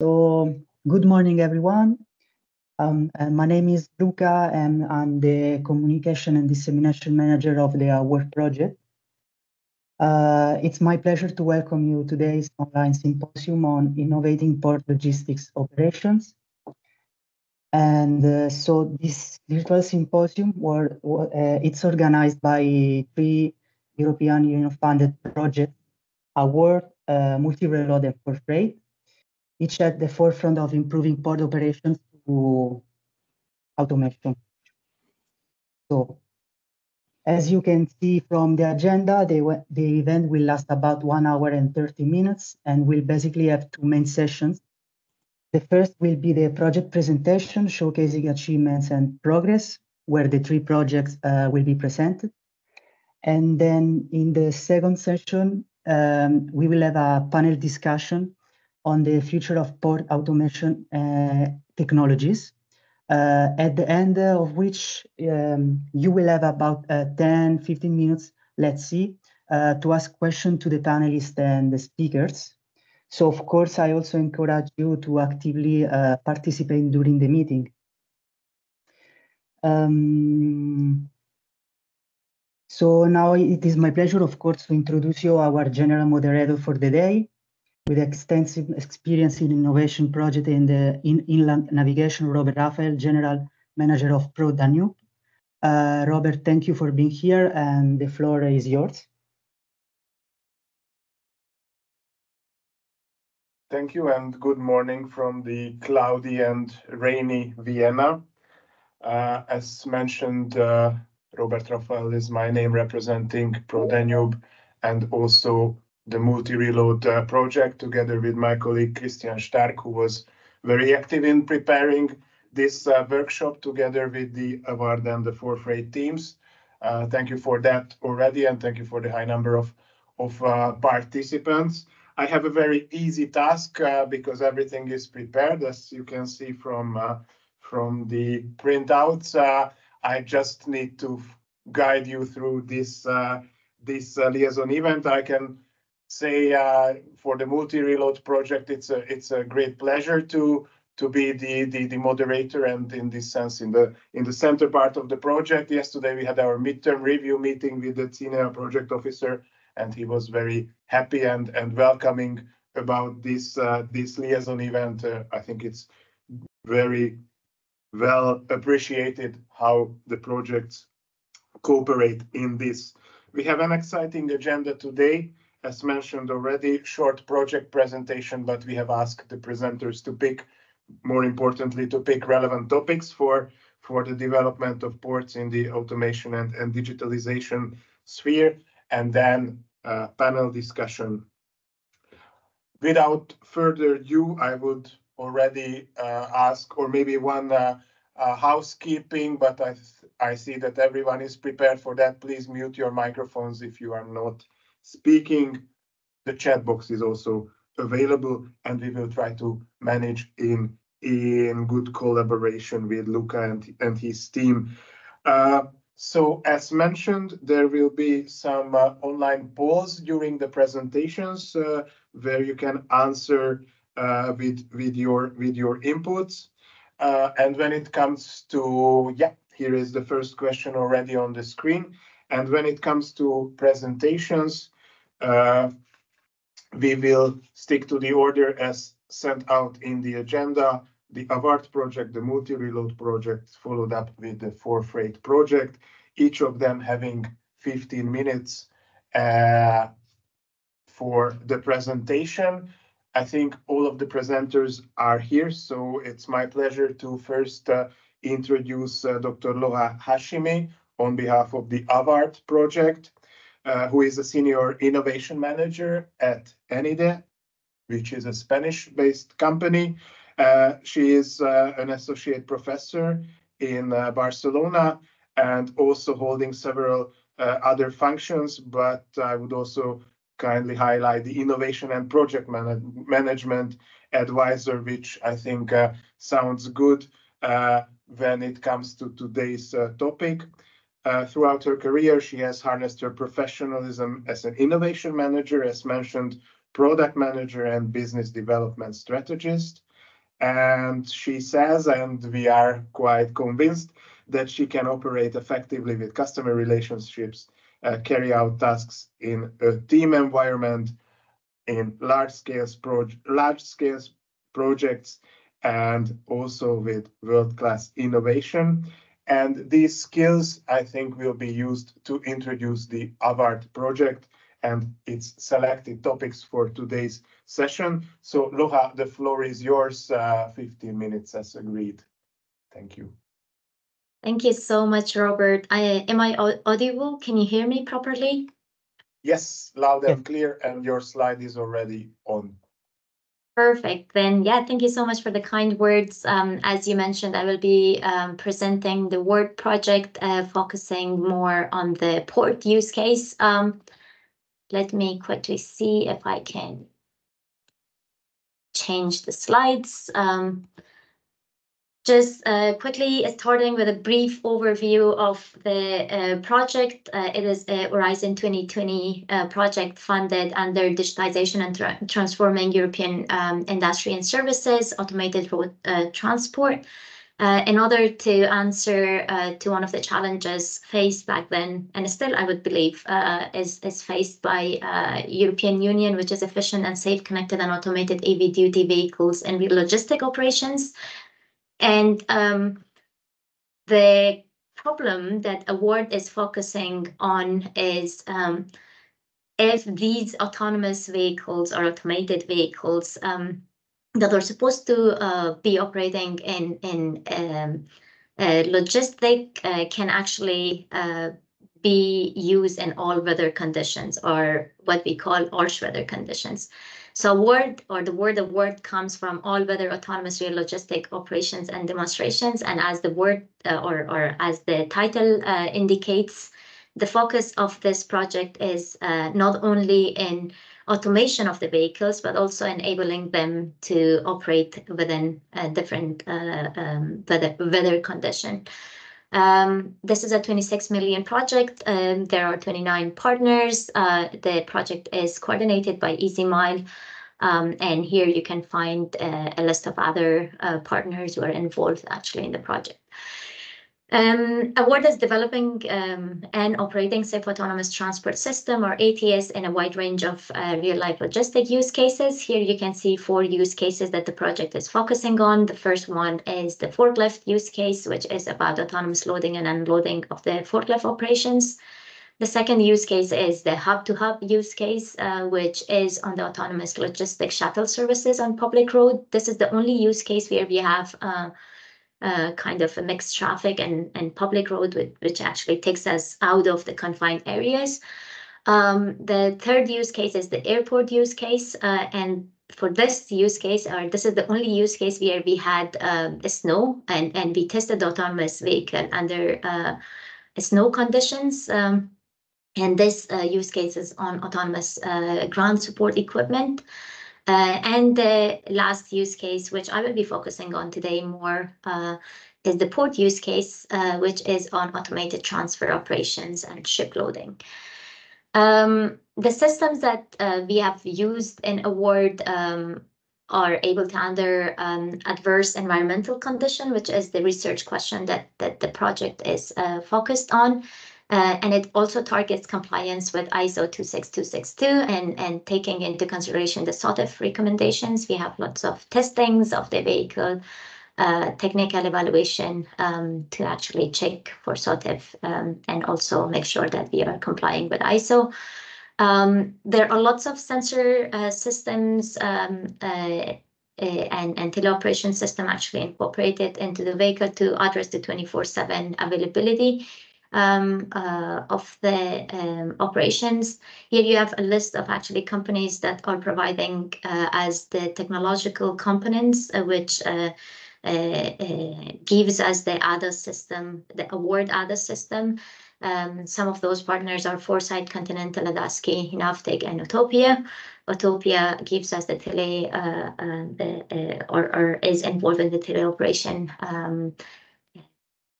So, good morning, everyone. Um, uh, my name is Luca, and I'm the Communication and Dissemination Manager of the AWARD Project. Uh, it's my pleasure to welcome you to today's online symposium on innovating port logistics operations. And uh, so this virtual symposium, were, uh, it's organized by three European Union funded projects, AWARD, uh, Multi-Reload and Freight, each at the forefront of improving port operations through automation. So as you can see from the agenda, the, the event will last about one hour and 30 minutes and will basically have two main sessions. The first will be the project presentation showcasing achievements and progress, where the three projects uh, will be presented. And then in the second session, um, we will have a panel discussion on the future of port automation uh, technologies, uh, at the end of which um, you will have about uh, 10, 15 minutes, let's see, to ask questions to the panelists and the speakers. So of course, I also encourage you to actively uh, participate during the meeting. Um, so now it is my pleasure, of course, to introduce you our general moderator for the day, with extensive experience in innovation project in the in inland navigation, Robert Rafael, General Manager of Pro Danube. Uh, Robert, thank you for being here and the floor is yours. Thank you and good morning from the cloudy and rainy Vienna. Uh, as mentioned, uh, Robert Rafael is my name representing Pro Danube and also the multi-reload uh, project together with my colleague Christian Stark, who was very active in preparing this uh, workshop together with the AWARD and the For Freight teams. Uh, thank you for that already, and thank you for the high number of, of uh, participants. I have a very easy task uh, because everything is prepared, as you can see from, uh, from the printouts. I just need to guide you through this, this liaison event. I can say uh, for the multi-reload project, it's a it's a great pleasure to to be the, the the moderator and in this sense in the in the center part of the project. Yesterday we had our midterm review meeting with the senior project officer, and he was very happy and and welcoming about this uh, this liaison event. Uh, I think it's very well appreciated how the projects cooperate in this. We have an exciting agenda today as mentioned already, short project presentation, but we have asked the presenters to pick, more importantly, to pick relevant topics for, for the development of ports in the automation and, and digitalization sphere, and then uh, panel discussion. Without further ado, I would already uh, ask, or maybe one uh, uh housekeeping, but I, I see that everyone is prepared for that. Please mute your microphones if you are not speaking. The chat box is also available, and we will try to manage in in good collaboration with Luca and, and his team. Uh, so as mentioned, there will be some uh, online polls during the presentations uh, where you can answer uh, with with your with your inputs. Uh, and when it comes to yeah, here is the first question already on the screen. And when it comes to presentations, we will stick to the order as sent out in the agenda. The AWARD project, the multi-reload project, followed up with the 4Freight project, each of them having 15 minutes uh, for the presentation. I think all of the presenters are here, so it's my pleasure to first uh, introduce uh, Dr. Loha Hashimi on behalf of the AWARD project. Uh, who is a senior innovation manager at ENIDE, which is a Spanish-based company. Uh, she is uh, an associate professor in uh, Barcelona and also holding several uh, other functions, but I would also kindly highlight the innovation and project man management advisor, which I think sounds good when it comes to today's topic. Uh, throughout her career, she has harnessed her professionalism as an innovation manager, as mentioned, product manager, and business development strategist. And she says, and we are quite convinced, that she can operate effectively with customer relationships, uh, carry out tasks in a team environment, in large scale large scale projects, and also with world class innovation. And these skills, I think, will be used to introduce the AWARD project and its selected topics for today's session. So Loha, the floor is yours, uh, 15 minutes as agreed. Thank you. Thank you so much, Robert. I, am I audible? Can you hear me properly? Yes, loud and clear, and your slide is already on. Perfect. Then, yeah, thank you so much for the kind words. Um, as you mentioned, I will be um, presenting the AWARD project, uh, focusing more on the port use case. Um, let me quickly see if I can change the slides. Just uh, quickly starting with a brief overview of the uh, project. Uh, it is a Horizon 2020 uh, project funded under Digitization and tra Transforming European um, Industry and Services, Automated Road uh, Transport. Uh, in order to answer to one of the challenges faced back then, and still I would believe is, is faced by European Union, which is efficient and safe, connected and automated heavy duty vehicles and logistic operations, and um, the problem that award is focusing on is um, if these autonomous vehicles or automated vehicles um, that are supposed to uh, be operating in in um, uh, logistic uh, can actually uh, be used in all weather conditions or what we call harsh weather conditions. So AWARD or the word of AWARD comes from all weather autonomous real logistic operations and demonstrations. And as the word uh, or, or as the title uh, indicates, the focus of this project is uh, not only in automation of the vehicles, but also enabling them to operate within different uh, um, weather, weather condition. Um, this is a 26 million project. Um, there are 29 partners. Uh, the project is coordinated by EasyMile. Um, and here you can find uh, a list of other uh, partners who are involved actually in the project. Um, Award is developing um, and operating safe autonomous transport system or ATS in a wide range of uh, real life logistic use cases. Here you can see four use cases that the project is focusing on. The first one is the forklift use case, which is about autonomous loading and unloading of the forklift operations. The second use case is the hub-to-hub use case, uh, which is on the autonomous logistic shuttle services on public road. This is the only use case where we have uh, kind of a mixed traffic and, and public road, which, which actually takes us out of the confined areas. Um, the third use case is the airport use case. Uh, and for this use case, or this is the only use case where we had uh, snow and, and we tested autonomous vehicle under uh, snow conditions. Um, and this uh, use case is on autonomous uh, ground support equipment. Uh, and the last use case, which I will be focusing on today more, uh, is the port use case, uh, which is on automated transfer operations and ship loading. Um, the systems that uh, we have used in award um, are able to handle um, adverse environmental condition, which is the research question that, that the project is uh, focused on. Uh, and it also targets compliance with ISO 26262 and, and taking into consideration the SOTIF recommendations. We have lots of testings of the vehicle, uh, technical evaluation um, to actually check for SOTIF um, and also make sure that we are complying with ISO. Um, there are lots of sensor uh, systems um, uh, uh, and, and teleoperation system actually incorporated into the vehicle to address the 24-7 availability um, uh, of the um, operations. Here you have a list of actually companies that are providing uh, as the technological components, uh, which uh, uh, uh, gives us the ADAS system, the award ADAS system. Um, some of those partners are Foresight, Continental, Adasky, Navtech, and Ottopia. Ottopia gives us the tele, the, or, or, is involved in the teleoperation um,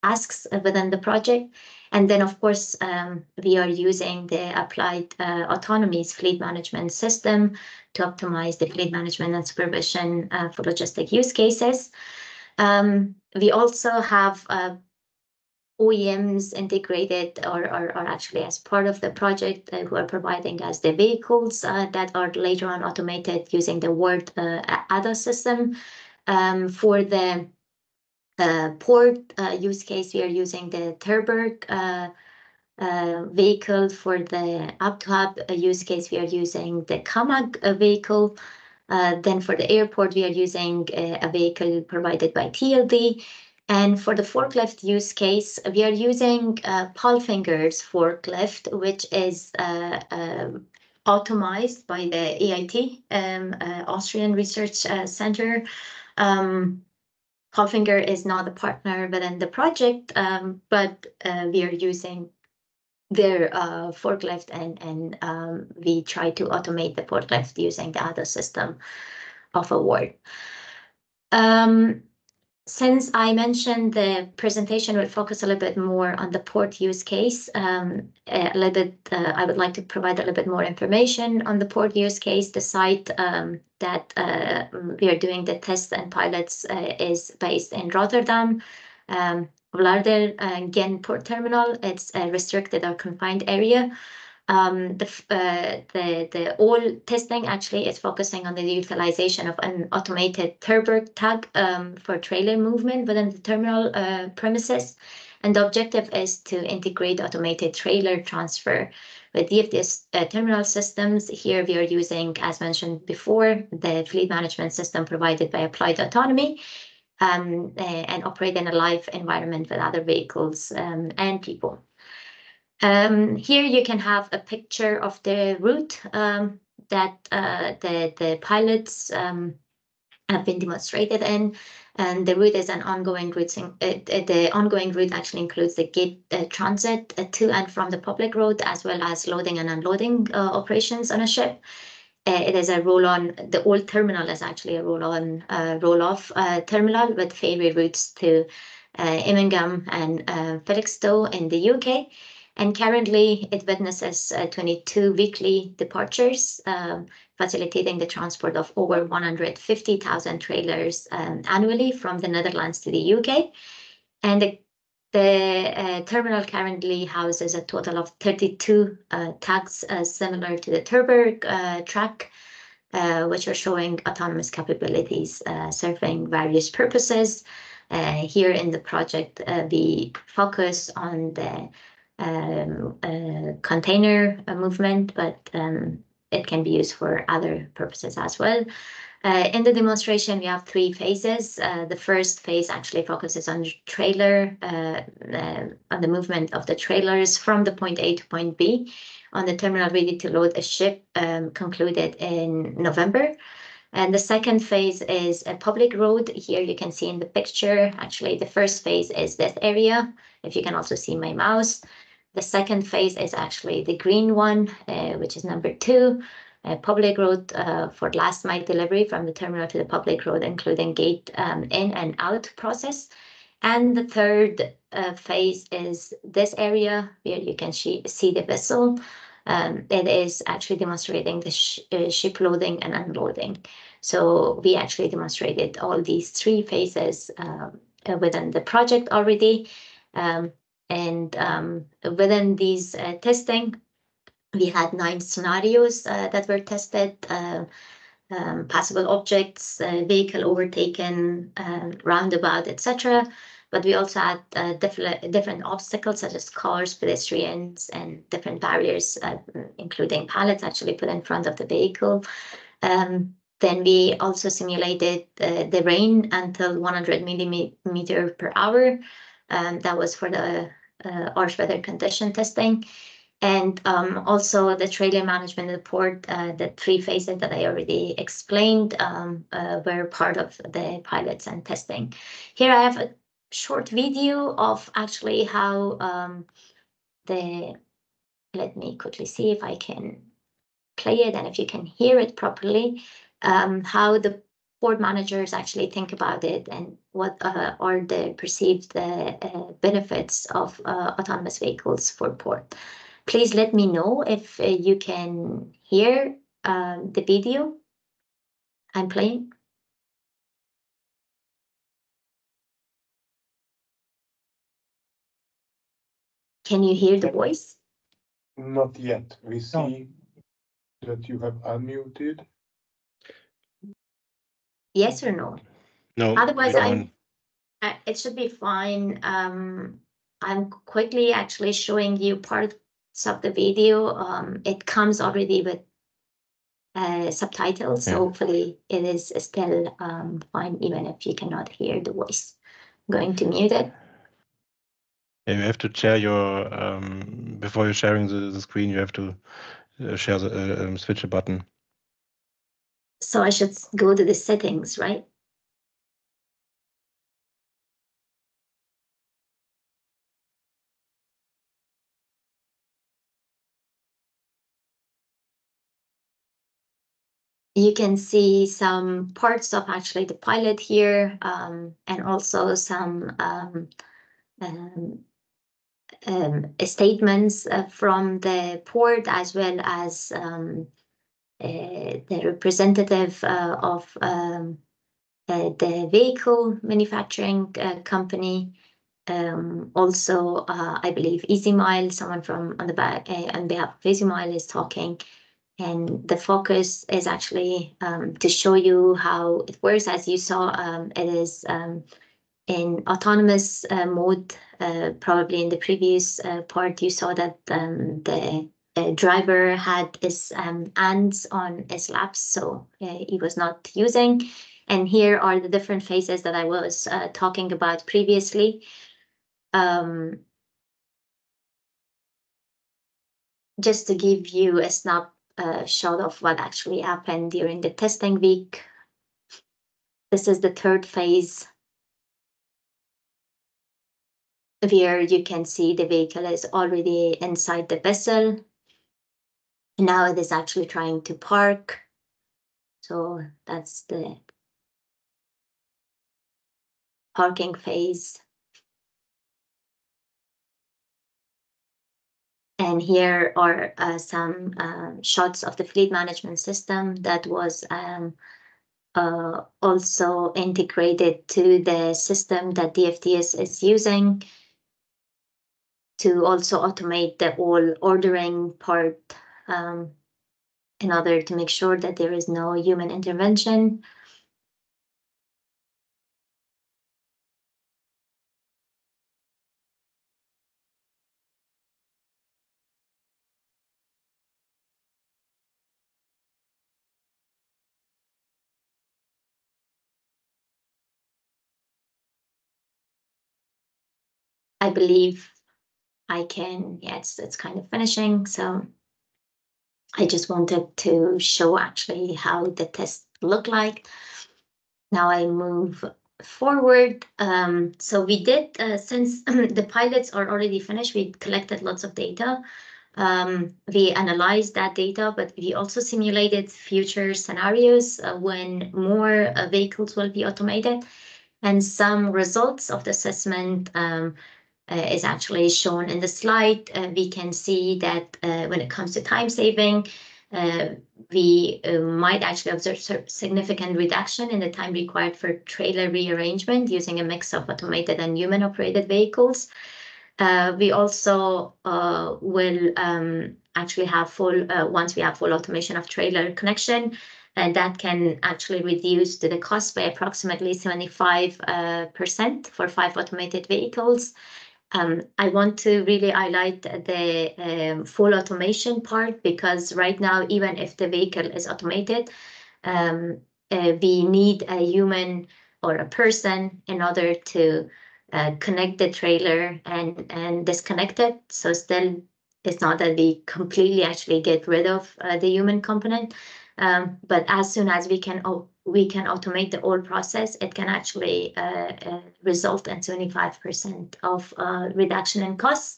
tasks within the project. And then, of course, um, we are using the applied uh, autonomy's fleet management system to optimize the fleet management and supervision uh, for logistic use cases. Um, we also have uh, OEMs integrated or, or, or, actually as part of the project uh, who are providing us the vehicles uh, that are later on automated using the AWARD uh, ADAS system. Um, for the uh, port uh, use case, we are using the Terberg uh, vehicle. For the hub to hub use case, we are using the KAMAG vehicle. then for the airport, we are using a vehicle provided by TLD. And for the forklift use case, we are using uh, Palfinger's forklift, which is uh, um, automized by the AIT, um, uh, Austrian Research uh, Center. Um, Palfinger is not a partner within the project, um, but uh, we are using their uh, forklift and, and um, we try to automate the forklift using the ADAS system of award. Um, since I mentioned the presentation will focus a little bit more on the port use case, um, a little bit, uh, I would like to provide a little bit more information on the port use case. The site um, that uh, we are doing the tests and pilots uh, is based in Rotterdam. Um, Vlaardingen uh, Port Terminal, it's a restricted or confined area. Um, the, uh, the, the all testing actually is focusing on the utilization of an automated Terberg tag um, for trailer movement within the terminal uh, premises. And the objective is to integrate automated trailer transfer with DFDS uh, terminal systems. Here we are using, as mentioned before, the fleet management system provided by Applied Autonomy um, and operate in a live environment with other vehicles um, and people. Um, here you can have a picture of the route um, that uh, the, the pilots um, have been demonstrated in. And the route is an ongoing route. Uh, the ongoing route actually includes the gate uh, transit uh, to and from the public road, as well as loading and unloading uh, operations on a ship. Uh, it is a roll-on. The old terminal is actually a roll-on, roll-off terminal with ferry routes to Immingham and Felixstowe in the UK. And currently, it witnesses uh, 22 weekly departures, um, facilitating the transport of over 150,000 trailers um, annually from the Netherlands to the UK. And the, the uh, terminal currently houses a total of 32 uh, tags uh, similar to the Terberg uh, track, uh, which are showing autonomous capabilities serving various purposes. here in the project, we focus on the um, container movement, but um, it can be used for other purposes as well. Uh, in the demonstration, we have three phases. Uh, the first phase actually focuses on trailer, uh, uh, on the movement of the trailers from the point A to point B on the terminal ready to load a ship um, concluded in November. And the second phase is a public road. Here you can see in the picture, actually the first phase is this area. If you can also see my mouse. The second phase is actually the green one, uh, which is number two, public road uh, for last mile delivery from the terminal to the public road, including gate um, in and out process. And the third uh, phase is this area where you can see the vessel. Um, it is actually demonstrating the sh uh, ship loading and unloading. So we actually demonstrated all these three phases um, uh, within the project already. Um, and um, within these uh, testing, we had nine scenarios uh, that were tested, uh, um, passable objects, uh, vehicle overtaken, uh, roundabout, etc. But we also had uh, different, different obstacles such as cars, pedestrians, and different barriers, including pallets actually put in front of the vehicle. Um, then we also simulated the rain until 100 millimeter per hour. Um, that was for the uh, harsh weather condition testing. And um, also the trailer management report, uh, the three phases that I already explained um, uh, were part of the pilots and testing. Here I have a short video of actually how um, the, let me quickly see if I can play it and if you can hear it properly, um, how the board managers actually think about it and what uh, are the perceived uh, uh, benefits of uh, autonomous vehicles for port. Please let me know if uh, you can hear um, the video I'm playing. Can you hear the voice? Not yet. We see that you have unmuted. Yes or no? No. Otherwise, one. uh, it should be fine. Um, I'm quickly actually showing you parts of the video. Um, it comes already with uh, subtitles, so hopefully it is still um, fine, even if you cannot hear the voice. I'm going to mute it. Yeah, you have to share your um, before you're sharing the, the screen. You have to uh, share the uh, um, switch a button. So I should go to the settings, right? You can see some parts of actually the pilot here, um, and also some um, um, um, statements uh, from the port as well as um, the representative uh, of um, uh, the vehicle manufacturing uh, company. Um, also, uh, I believe EasyMile, someone from on the back uh, on behalf of EasyMile is talking. And the focus is actually um, to show you how it works. As you saw, um, it is um, in autonomous uh, mode. Uh, probably in the previous uh, part, you saw that um, the uh, driver had his um, hands on his laps, so uh, he was not using. And here are the different phases that I was uh, talking about previously. Um, just to give you a snap uh, of what actually happened during the testing week. This is the third phase where you can see the vehicle is already inside the vessel. Now it is actually trying to park. So that's the parking phase. And here are uh, some uh, shots of the fleet management system that was um, uh, also integrated to the system that DFDS is using to also automate the whole ordering part um, in order to make sure that there is no human intervention. I believe I can, yeah, it's, it's kind of finishing, so I just wanted to show actually how the test look like. Now I move forward. Um, so we did, uh, since the pilots are already finished, we collected lots of data. Um, we analyzed that data, but we also simulated future scenarios uh, when more uh, vehicles will be automated. And some results of the assessment um, is actually shown in the slide. Uh, we can see that uh, when it comes to time saving, uh, we uh, might actually observe significant reduction in the time required for trailer rearrangement using a mix of automated and human operated vehicles. Uh, we also uh, will um, actually have full, uh, once we have full automation of trailer connection, and that can actually reduce the the cost by approximately 75 uh, percent for five automated vehicles. Um, I want to really highlight the um, full automation part because right now, even if the vehicle is automated, um, uh, we need a human or a person in order to uh, connect the trailer and and disconnect it. So still, it's not that we completely actually get rid of uh, the human component, um, but as soon as we can au- we can automate the whole process, it can actually uh, uh, result in 25% of uh, reduction in costs.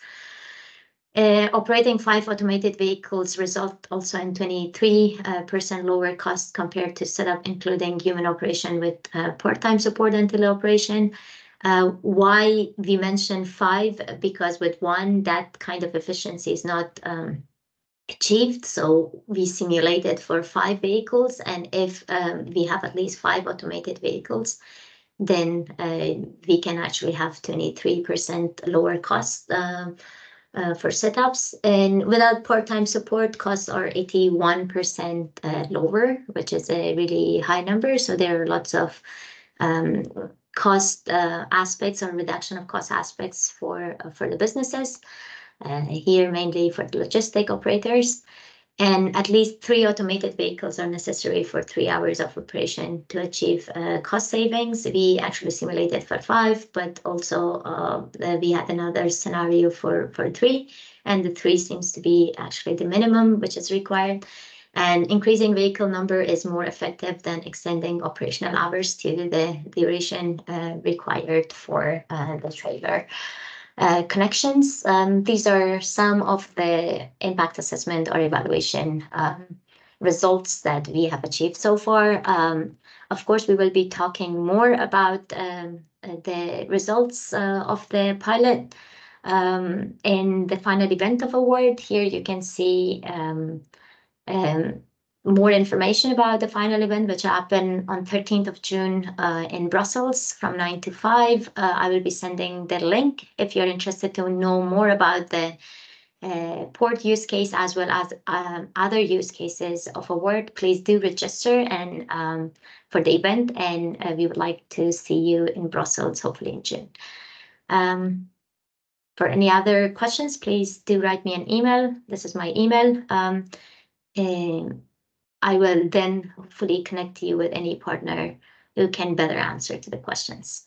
Operating five automated vehicles result also in 23% lower cost compared to setup, including human operation with part-time support and teleoperation. Why we mention five? Because with one, that kind of efficiency is not achieved, so we simulated for five vehicles, and if um, we have at least five automated vehicles, then uh, we can actually have 23% lower cost uh, uh, for setups. And without part-time support, costs are 81% lower, which is a really high number. So there are lots of um, cost aspects or reduction of cost aspects for the businesses Uh, here, mainly for the logistic operators. And at least three automated vehicles are necessary for three hours of operation to achieve uh, cost savings. We actually simulated for five, but also uh, we had another scenario for for three, and the three seems to be actually the minimum which is required. And increasing vehicle number is more effective than extending operational hours to the duration required for the trailer Uh, connections. Um, these are some of the impact assessment or evaluation um, results that we have achieved so far. Um, of course, we will be talking more about uh, the results uh, of the pilot in the final event of award. Here you can see more information about the final event, which happened on 13th of June uh, in Brussels from 9 to 5:00 P.M. Uh, I will be sending the link. If you're interested to know more about the uh, port use case as well as um, other use cases of award, please do register and um, for the event, and we would like to see you in Brussels, hopefully in June. Um, for any other questions, please do write me an email. This is my email. I will then hopefully connect you with any partner who can better answer to the questions.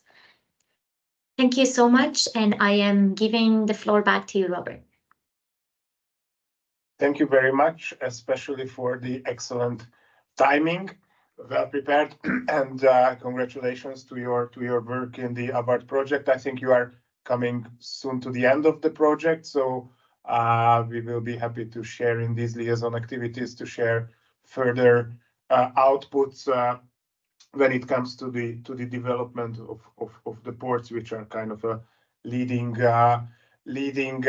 Thank you so much, and I am giving the floor back to you, Robert. Thank you very much, especially for the excellent timing. Well prepared, and uh, congratulations to your to your work in the AWARD project. I think you are coming soon to the end of the project, so uh, we will be happy to share in these liaison activities to share further uh, outputs uh, when it comes to the to the development of of the ports, which are kind of a leading uh, leading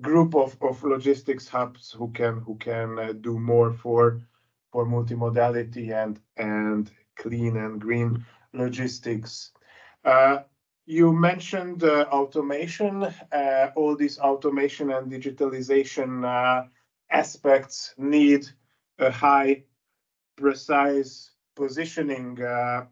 group of logistics hubs who can who can do more for for multimodality and and clean and green logistics. You mentioned automation. All these automation and digitalization aspects need a high precise positioning uh,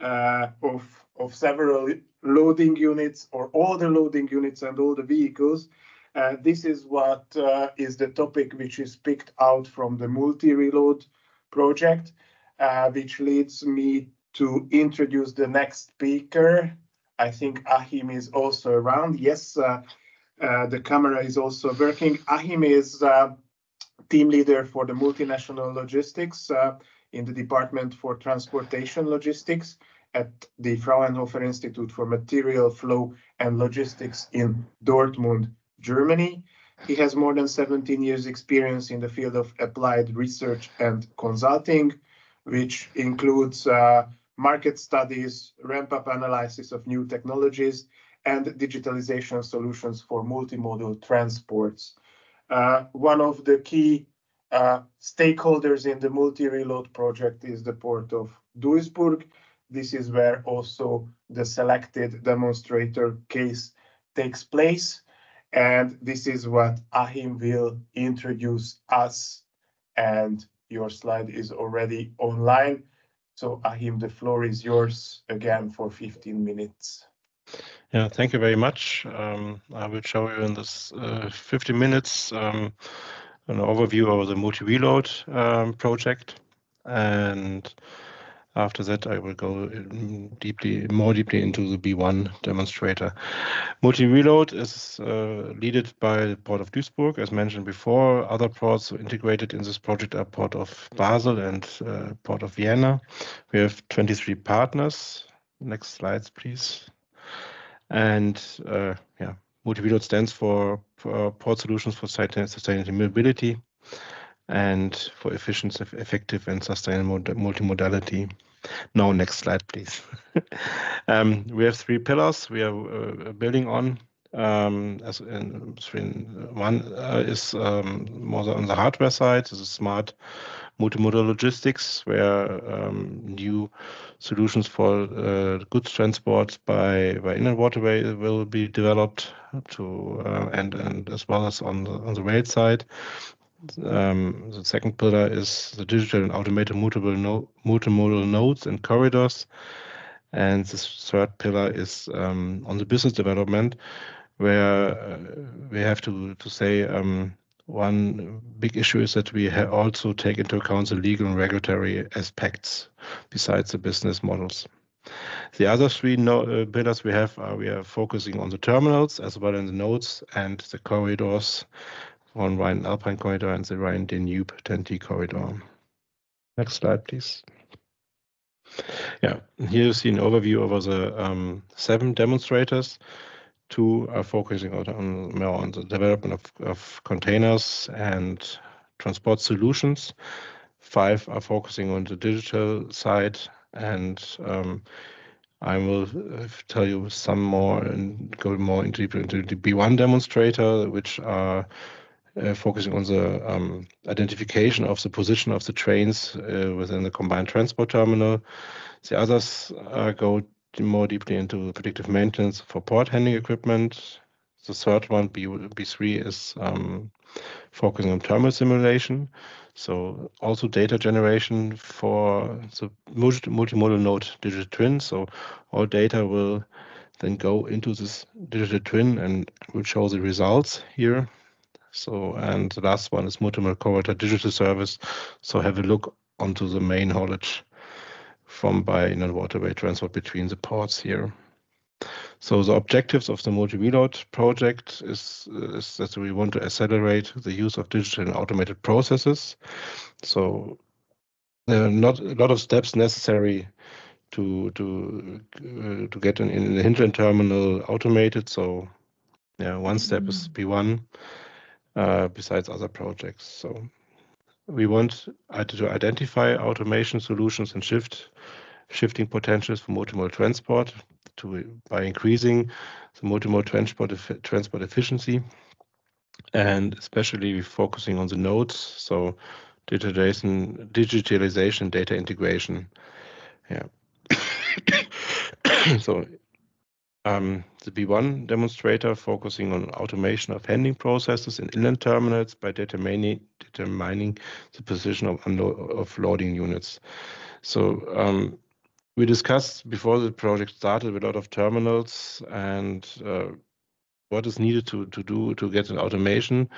uh, of of several loading units or all the loading units and all the vehicles. Uh, this is what is the topic which is picked out from the multi-reload project, which leads me to introduce the next speaker. I think Achim is also around. Yes, the camera is also working. Achim is team leader for the multinational logistics uh, in the Department for Transportation Logistics at the Fraunhofer Institute for Material Flow and Logistics in Dortmund, Germany. He has more than 17 years experience in the field of applied research and consulting, which includes uh, market studies, ramp-up analysis of new technologies, and digitalization solutions for multimodal transports. Uh, one of the key uh, stakeholders in the multi-reload project is the Port of Duisburg. This is where also the selected demonstrator case takes place, and this is what Achim will introduce us, and your slide is already online. So Achim, the floor is yours again for 15 minutes. Yeah. Thank you very much. Um, I will show you in this uh, 15 minutes um, an overview of the multi-reload um, project, and after that, I will go mm, deeply, more deeply into the B1 demonstrator. Multi-reload is uh, led by the Port of Duisburg, as mentioned before. Other ports integrated in this project are Port of Basel and uh, Port of Vienna. We have 23 partners. Next slides, please. Multi-Reload stands for, for port solutions for sustainable mobility and for efficient, effective, and sustainable multimodality. Now, next slide, please. um, we have three pillars we are uh, building on. Um, as in, one uh, is um, more on the hardware side. This is smart multimodal logistics, where um, new solutions for uh, goods transport by by inland waterway will be developed to uh, and and as well as on the on the rail side. Um, the second pillar is the digital and automated no, multimodal nodes and corridors. And the third pillar is um, on the business development, where uh, we have to, to say um, one big issue is that we also take into account the legal and regulatory aspects besides the business models. The other three no, uh, pillars we have are we are focusing on the terminals as well as the nodes and the corridors on Rhine Alpine corridor and the Rhine Danube TEN-T corridor. Next slide, please. Yeah, here you see an overview over the um, seven demonstrators. Two are focusing on, more on the development of, of containers and transport solutions. Five are focusing on the digital side, and um, I will uh, tell you some more and go more into, into the B1 demonstrator, which are uh, focusing on the um, identification of the position of the trains uh, within the combined transport terminal. The others uh, go more deeply into predictive maintenance for port handling equipment. The third one, B, B3, is um, focusing on thermal simulation. So also data generation for the multimodal node digital twin. So all data will then go into this digital twin and will show the results here. So, and the last one is multimodal corridor digital service. So have a look onto the main haulage from by inland waterway transport between the ports here. So the objectives of the multi-reload project is, is that we want to accelerate the use of digital and automated processes. So there are not a lot of steps necessary to to uh, to get an, in the hinterland terminal automated. So yeah, one step is B1 uh, besides other projects. So we want uh, to identify automation solutions and shift shifting potentials for multimodal transport to by increasing the multimodal transport transport efficiency. And especially focusing on the nodes so digitalization digitalization data integration. Yeah. So um, the B1 demonstrator focusing on automation of handling processes in inland terminals by determining, determining the position of, of loading units. So um, we discussed before the project started with a lot of terminals and uh, what is needed to, to do to get an automation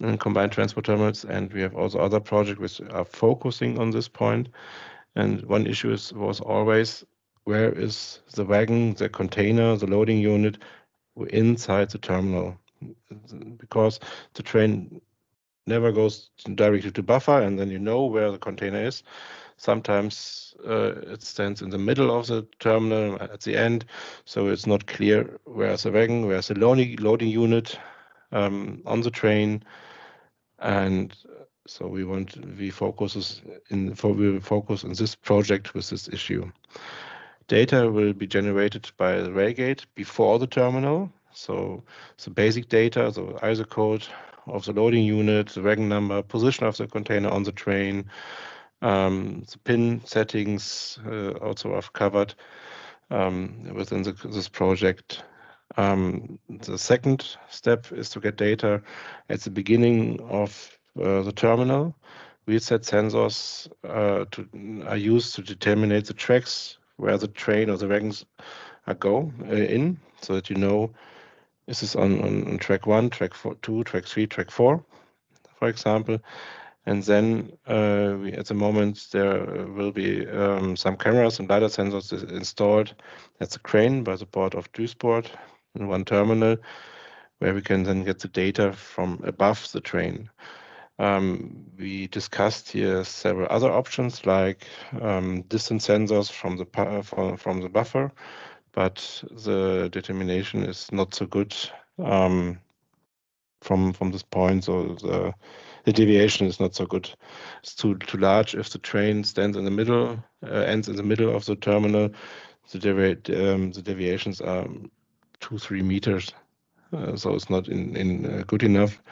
in combined transport terminals. And we have also other projects which are focusing on this point. And one issue is, was always where is the wagon, the container, the loading unit inside the terminal? Because the train never goes directly to buffer and then you know where the container is. Sometimes uh, it stands in the middle of the terminal at the end, so it's not clear where's the wagon, where's the loading, loading unit um, on the train. And so we want we focuses in for we focus on this project with this issue. Data will be generated by the Railgate before the terminal. So the basic data, the ISO code of the loading unit, the wagon number, position of the container on the train, um, the pin settings uh, also are covered um, within the, this project. Um, the second step is to get data at the beginning of uh, the terminal. Wheel set sensors uh, to, are used to determine the tracks where the train or the wagons are go uh, in, so that you know is this on, on, on, track one, track four, two, track three, track four, for example. And then uh, we, at the moment there will be um, some cameras and lidar sensors installed at the crane by the port of Duisburg in one terminal, where we can then get the data from above the train. Um, we discussed here several other options like um, distance sensors from the from, from the buffer, but the determination is not so good um, from from this point. So the the deviation is not so good. It's too too large. If the train stands in the middle, uh, ends in the middle of the terminal, the devi um, the deviations are two three meters. Uh, so it's not in in uh, good enough.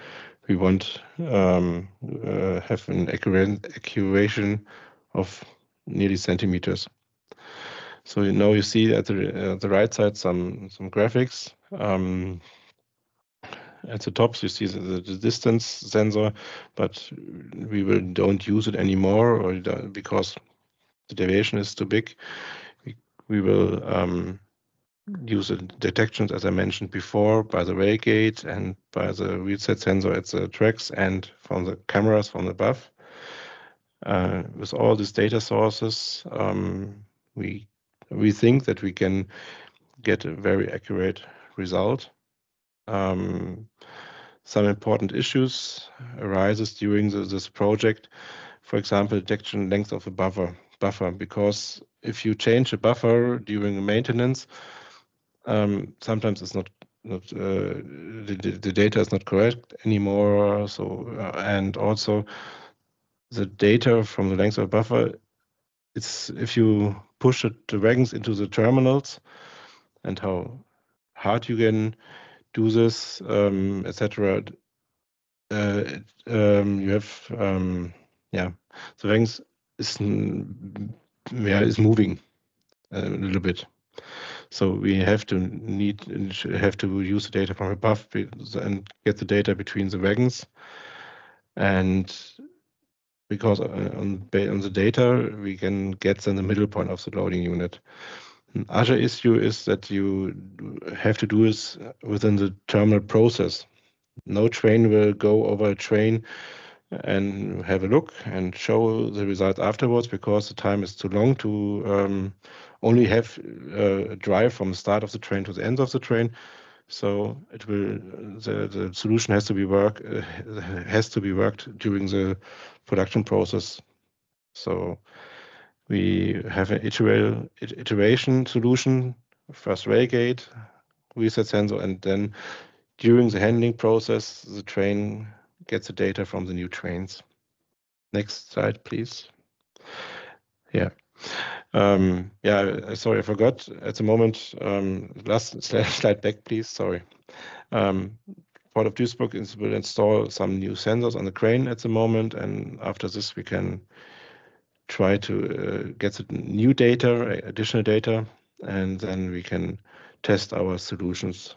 We want um, uh, have an accurate accuracy of nearly centimeters. So you now you see at the, uh, the right side some some graphics. Um, at the tops you see the, the, distance sensor, but we will don't use it anymore or because the deviation is too big. We, we will um, use the detections as I mentioned before by the rail gate and by the reset sensor at the tracks and from the cameras from above. Uh, with all these data sources, um, we we think that we can get a very accurate result. Um, some important issues arises during the, this project. For example, detection length of a buffer, buffer, because if you change a buffer during maintenance, um, sometimes it's not not uh, the, the data is not correct anymore. So uh, and also the data from the length of buffer, it's if you push it, the wagons into the terminals and how hard you can do this, um, etc. Uh, um, you have um, yeah, the wagons is yeah is moving a little bit. So we have to need have to use the data from above and get the data between the wagons. And because uh, on, on the data, we can get then the middle point of the loading unit. Another issue is that you have to do this within the terminal process. No train will go over a train and have a look and show the results afterwards because the time is too long to um, only have uh, a drive from the start of the train to the end of the train. So it will the the solution has to be work uh, has to be worked during the production process. So we have an iteral, iteration solution, first railgate, reset sensor, and then during the handling process, the train gets the data from the new trains. Next slide, please. Yeah. Um, yeah, sorry, I forgot. At the moment, um, last slide back, please. Sorry. Um, Port of Duisburg is will install some new sensors on the crane at the moment, and after this, we can try to uh, get the new data, additional data, and then we can test our solutions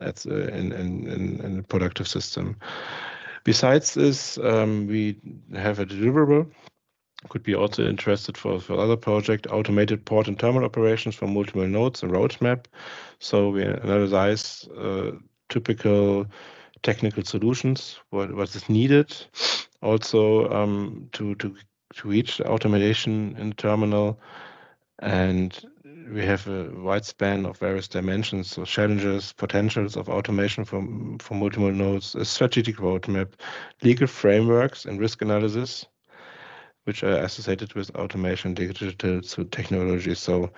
at, uh, in, in, in, a productive system. Besides this, um, we have a deliverable could be also interested for, for other project, automated port and terminal operations for multiple nodes and roadmap. So we analyze uh, typical technical solutions, what, what is needed. Also um, to, to, to reach automation in the terminal. And we have a wide span of various dimensions, so challenges, potentials of automation for, for multiple nodes, a strategic roadmap, legal frameworks and risk analysis, which are associated with automation, digital so technology. So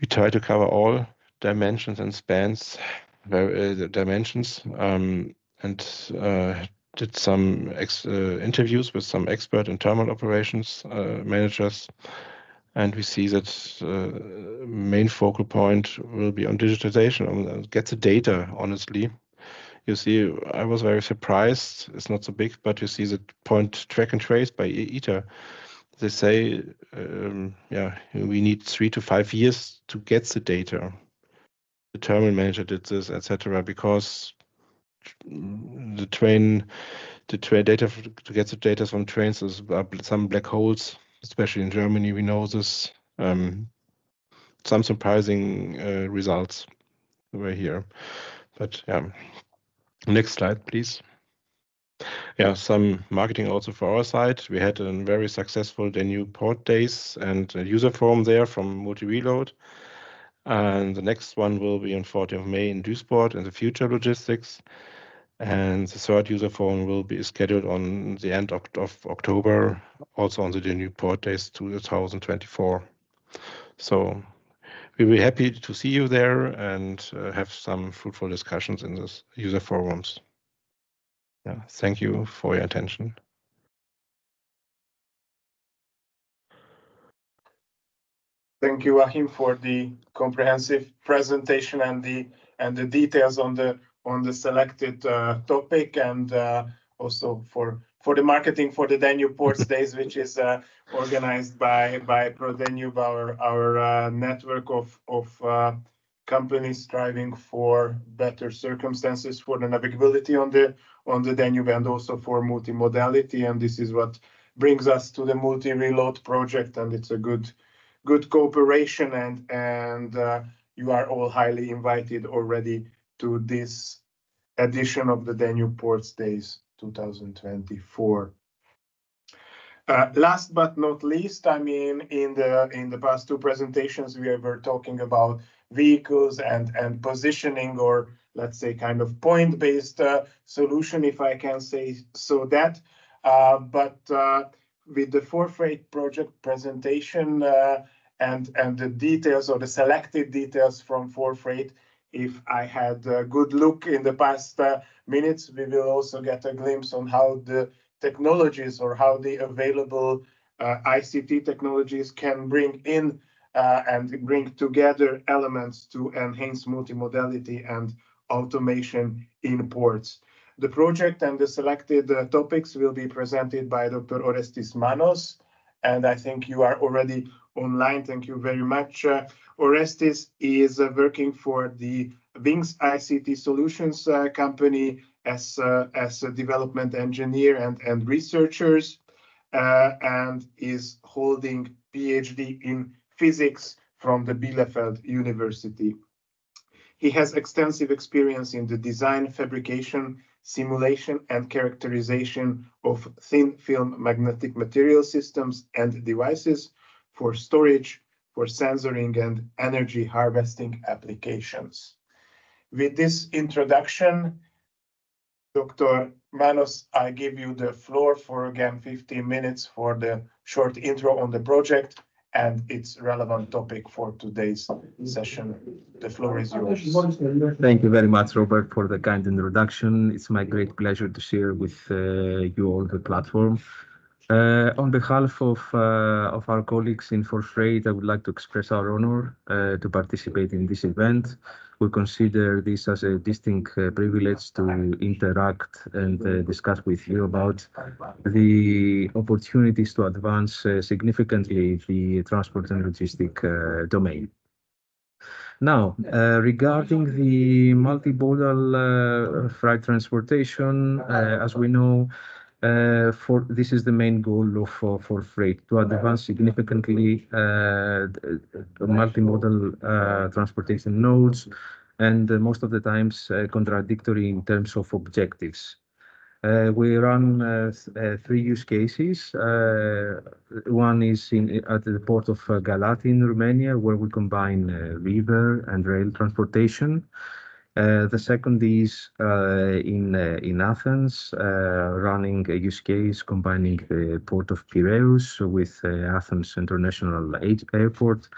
we try to cover all dimensions and spans, uh, dimensions, um, and uh, did some uh, interviews with some expert in terminal operations uh, managers. And we see that uh, main focal point will be on digitization, on get the data, honestly, you see, I was very surprised. It's not so big, but you see the point track and trace by ITER. They say, um, yeah, we need three to five years to get the data. The terminal manager did this, etc., because the train, the train data to get the data from trains is some black holes, especially in Germany. We know this. Um, some surprising uh, results were here, but yeah. Next slide, please. Yeah, some marketing also for our side. We had a very successful Danube port days and a user forum there from Multi-Reload. And the next one will be on 14th of May in Duisburg in the future logistics. Uh-huh. And the third user forum will be scheduled on the end of, of October, also on the Danube port days 2024. So we'll be happy to see you there and uh, have some fruitful discussions in this user forums. Yeah, thank you for your attention. Thank you, Achim, for the comprehensive presentation and the and the details on the selected uh, topic and uh, also for for the marketing for the Danube Ports Days, which is uh, organized by by ProDanube, our our network of companies striving for better circumstances for the navigability on the on the Danube and also for multimodality. And this is what brings us to the multi-reload project, and it's a good good cooperation. And and you are all highly invited already to this edition of the Danube Ports Days 2024. Uh, last but not least, I mean, in the in the past two presentations, we were talking about vehicles and and positioning or, let's say, kind of point-based uh, solution, if I can say so that. Uh, but with the 4Freight project presentation and and the details or the selected details from 4Freight, if I had a good look in the past uh, minutes, we will also get a glimpse on how the technologies or how the available uh, ICT technologies can bring in uh, and bring together elements to enhance multimodality and automation in ports. The project and the selected topics will be presented by Dr. Orestis Manos, and I think you are already online. Thank you very much. Orestis is uh, working for the WINGS ICT Solutions uh, company as uh, as a development engineer and researcher and is holding PhD in physics from the Bielefeld University. He has extensive experience in the design, fabrication, simulation, and characterization of thin-film magnetic material systems and devices for storage, for sensoring, and energy harvesting applications. With this introduction, Dr. Manos, I give you the floor for, again, 15 minutes for the short intro on the project and its relevant topic for today's session. The floor is yours. Thank you very much, Robert, for the kind introduction. It's my great pleasure to share with uh, you all the platform. Uh, on behalf uh, of our colleagues in 4Freight, I would like to express our honor uh, to participate in this event. We consider this as a distinct privilege to interact and discuss with you about the opportunities to advance significantly the transport and logistics domain. Now, regarding the multimodal freight transportation, as we know, Uh, this is the main goal of uh, 4Freight, to advance significantly uh, multimodal transportation nodes and most of the times contradictory in terms of objectives. We run three use cases. One is at the port of Galați in Romania, where we combine river and rail transportation. Uh, the second is uh, in uh, in Athens, running a use case combining the Port of Piraeus with Athens International Airport.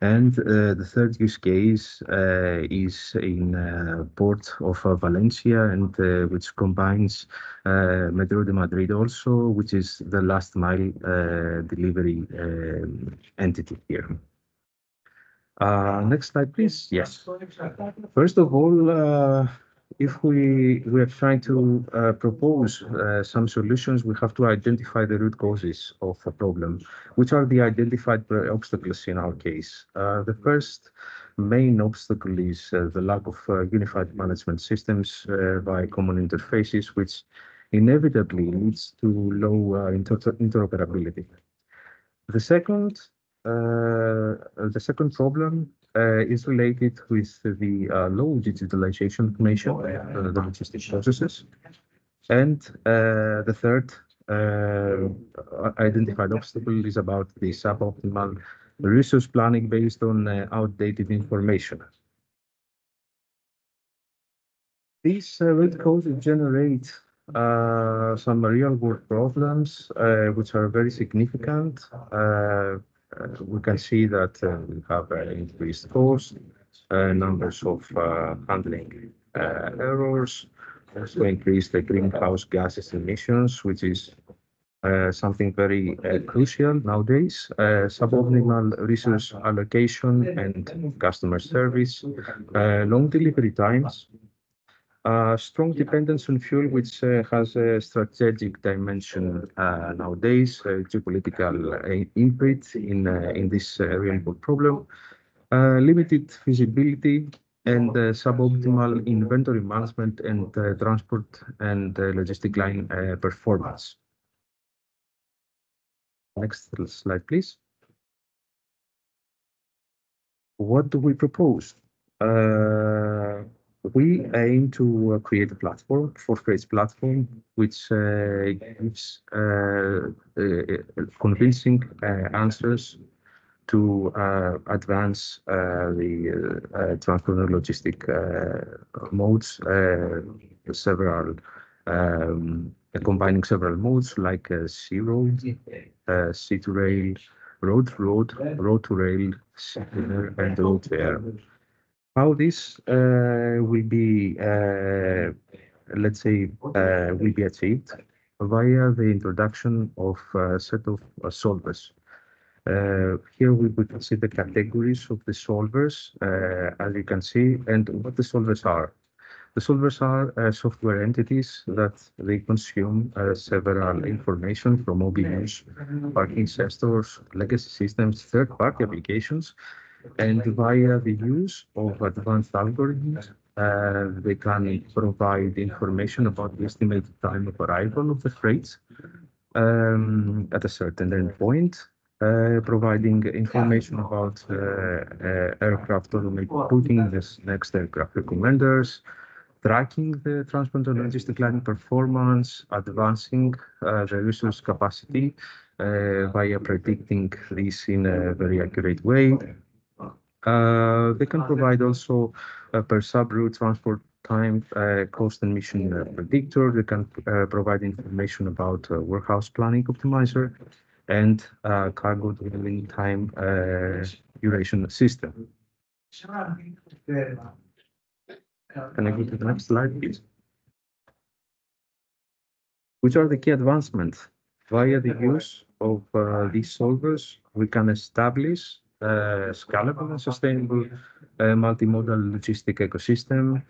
And uh the third use case is in Port of Valencia, and which combines Metro de Madrid also, which is the last-mile delivery um, entity here. Uh, next slide, please. Yes. First of all, uh, if we we are trying to uh, propose some solutions, we have to identify the root causes of a problem, which are the identified obstacles in our case. The first main obstacle is the lack of unified management systems by common interfaces, which inevitably leads to low interoperability. The second Uh, problem uh, is related with the uh, low digitalization information, oh, the logistics processes. And uh the third identified obstacle is about the suboptimal resource planning based on outdated information. These root causes generate some real-world problems, which are very significant. Uh, we can see that uh, we have uh, increased cost, numbers of handling errors, also increase the greenhouse gases emissions, which is something very crucial nowadays. Suboptimal resource allocation and customer service, long delivery times, strong dependence on fuel, which uh, has a strategic dimension uh, nowadays, uh, geopolitical imprint in this renewable problem, limited feasibility, and suboptimal inventory management and transport and logistic line performance. Next slide, please. What do we propose? We aim to uh, create a platform, 4Freight platform, which uh, gives uh, convincing answers to advance the transport logistic modes, several um, combining several modes like sea-road, sea-to-rail, road-to-road, road-to-rail, and road-to-air. How this uh, will be, uh, let's say, uh, will be achieved via the introduction of a set of solvers. Here we see the categories of the solvers, as you can see, and what the solvers are. The solvers are software entities that they consume several information from OBUs, parking sensors, legacy systems, third-party applications, and via the use of advanced algorithms, uh, they can provide information about the estimated time of arrival of the freights um, at a certain endpoint, uh, providing information about uh, aircraft automated this next aircraft recommenders, tracking the transport and logistic line performance, advancing the resource capacity via predicting this in a very accurate way. Uh, they can provide also uh, per sub-route transport time, uh, cost and mission predictor. They can provide information about warehouse planning optimizer and cargo dwelling time duration system. Can I go to the next slide, please? Which are the key advancements? Via the use of these solvers, we can establish scalable and sustainable multimodal logistic ecosystem.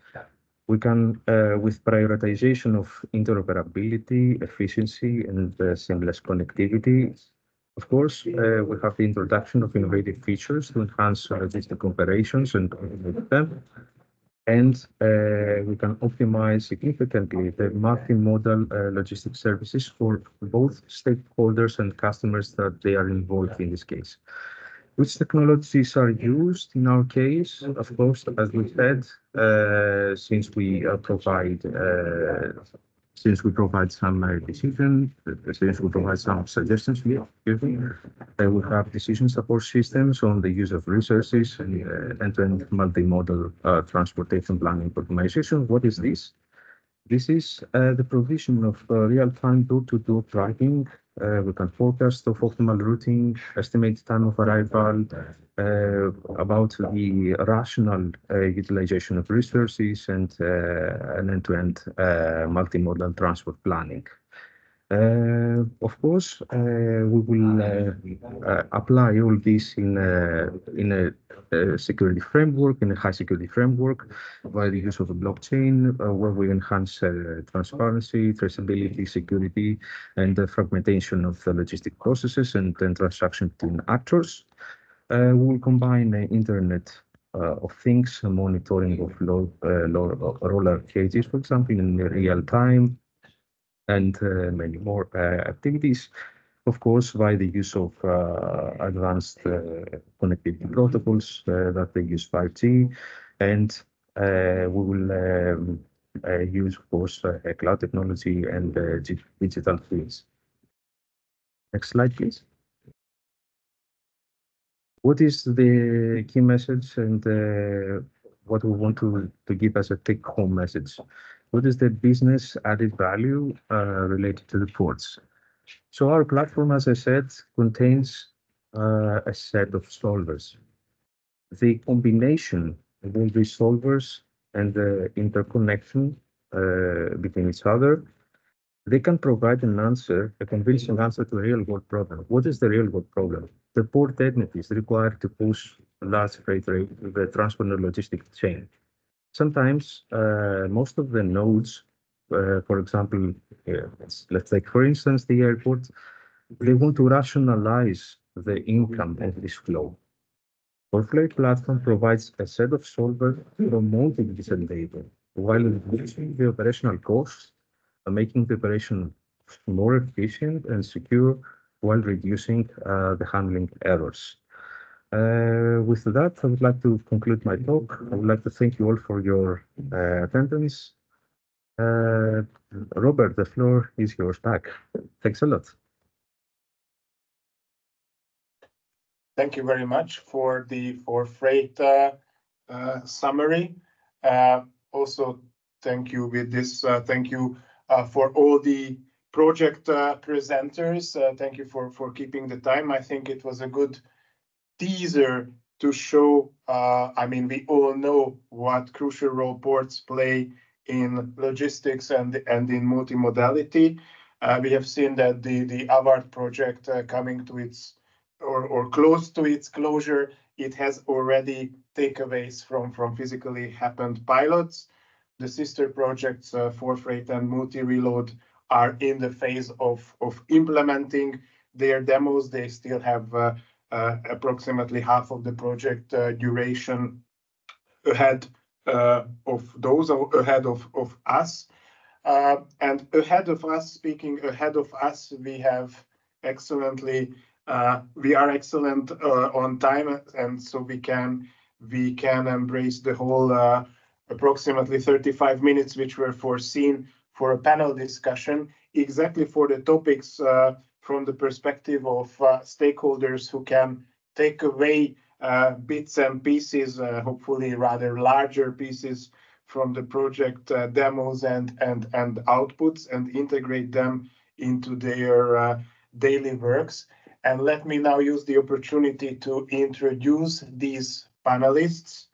We can, with prioritization of interoperability, efficiency, and seamless connectivity. Of course, we have the introduction of innovative features to enhance logistic operations and them. Eh, we can optimize significantly the multimodal eh, logistic services for both stakeholders and customers that they are involved in this case. Which technologies are used in our case? Of course, as we said, uh, since we uh, provide uh since we provide some uh, decision, since we provide some suggestions excuse me, we have decision support systems on the use of resources and end-to-end multimodal transportation planning optimization. What is this? This is the provision of real-time door-to-door tracking. Eh, we can forecast of optimal routing, estimate time of arrival, eh, about the rational eh, utilization of resources, and an end-to-end multimodal transport planning. Uh, of course, uh, we will uh, apply all this in a security framework, in a high security framework, by the use of a blockchain, where we enhance transparency, traceability, security, and the fragmentation of the logistic processes and transaction between actors. We will combine the Internet of Things, monitoring of roller cages, for example, in real time, and uh, many more uh, activities. Of course, by the use of uh, advanced connectivity protocols that they use 5G. And we will um, use, of course, cloud technology and digital twins. Next slide, please. What is the key message and what we want to give as a take-home message? What is the business added value related to the ports? So our platform, as I said, contains uh, a set of solvers. The combination of all these solvers and the interconnection uh, between each other, they can provide an answer, a convincing answer to a real world problem. What is the real world problem? The port entities required to push large freight rate, the transport and logistic chain. Sometimes uh, most of the nodes, uh, for example, let's, let's take for instance the airport, they want to rationalize the income of this flow. 4Freight platform provides a set of solvers promoting this endeavor while reducing the operational costs making the operation more efficient and secure while reducing uh, the handling errors. Uh, with that, I would like to conclude my talk. I would like to thank you all for your uh, attendance. Uh, Robert, the floor is yours back. Thanks a lot. Thank you very much for the freight uh, uh, summary. Uh, also, thank you with this. thank you for all the project presenters. thank you for keeping the time. I think it was a good teaser to show, uh, I mean, we all know what crucial role ports play in logistics and, and in multimodality. Uh, we have seen that the, the AWARD project uh, coming to its or, or close to its closure, it has already takeaways from, from physically happened pilots. The sister projects uh, 4Freight and Multi-Reload are in the phase of, of implementing their demos. They still have uh, approximately half of the project uh, duration ahead uh, of those, ahead of, us. and ahead of us, speaking ahead of us, we have excellently, we are excellent on time, and so we can we can embrace the whole approximately 35 minutes which were foreseen for a panel discussion exactly for the topics uh, from the perspective of uh, stakeholders who can take away uh, bits and pieces, uh, hopefully rather larger pieces from the project uh, demos and, and, and outputs and integrate them into their uh, daily works. And let me now use the opportunity to introduce these panelists.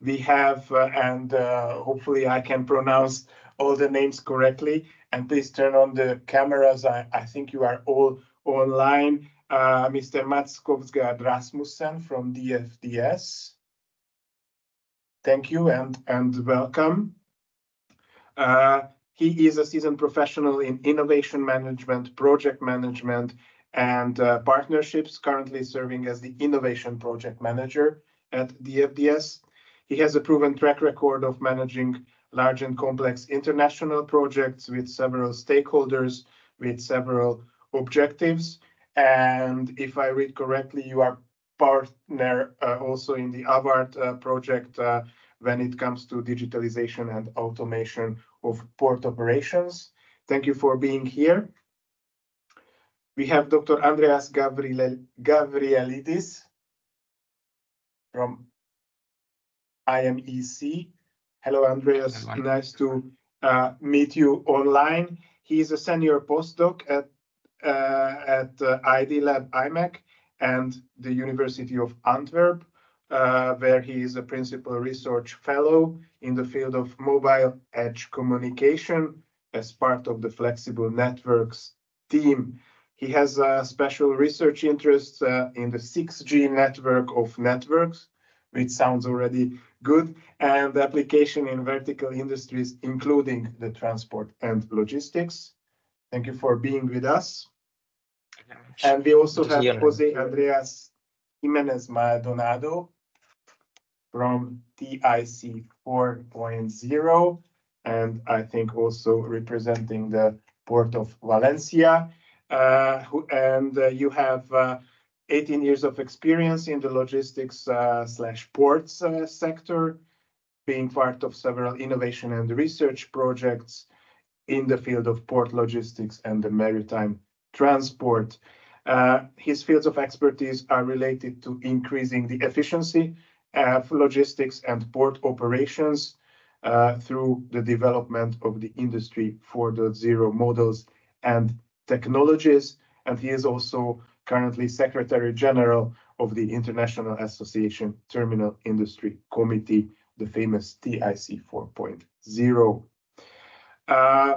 We have, and hopefully I can pronounce all the names correctly and please turn on the cameras. I, I think you are all online. Uh, Mr. Mats Skovsgaard Rasmussen from DFDS. Thank you and, and welcome. Uh, he is a seasoned professional in innovation management, project management, and uh, partnerships, currently serving as the innovation project manager at DFDS. He has a proven track record of managing large and complex international projects with several stakeholders, with several objectives. And if I read correctly, you are partner uh, also in the AWARD uh, project uh, when it comes to digitalization and automation of port operations. Thank you for being here. We have Dr. Andreas Gabriel Gavrielidis from IMEC, Hello, Andreas. Hello. Nice to uh, meet you online. He's a senior postdoc at uh, at uh, ID Lab IMEC and the University of Antwerp, uh, where he is a principal research fellow in the field of mobile edge communication as part of the Flexible Networks team. He has a special research interests uh, in the 6G network of networks, which sounds already good, and the application in vertical industries, including the transport and logistics. Thank you for being with us. And we also have Jose Andreas Jimenez Maldonado from TIC 4.0, and I think also representing the Port of Valencia. Uh, who, and uh, you have uh, 18 years of experience in the logistics uh, slash ports uh, sector, being part of several innovation and research projects in the field of port logistics and the maritime transport. Uh, his fields of expertise are related to increasing the efficiency of logistics and port operations uh, through the development of the Industry 4.0 models and technologies. And he is also currently Secretary General of the International Association Terminal Industry Committee, the famous TIC 4.0. Uh,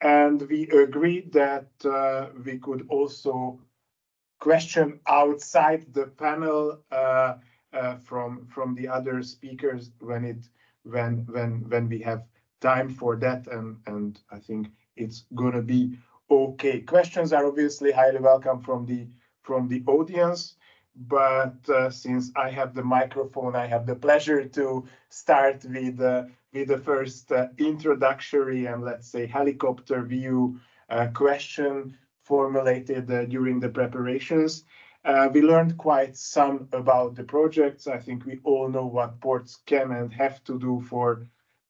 and we agreed that uh, we could also question outside the panel uh, uh, from from the other speakers when it when when when we have time for that and and I think it's gonna be okay. Questions are obviously highly welcome from the from the audience, but uh, since I have the microphone, I have the pleasure to start with uh, with the first uh, introductory and let's say helicopter view uh, question formulated uh, during the preparations. Uh, we learned quite some about the projects. I think we all know what ports can and have to do for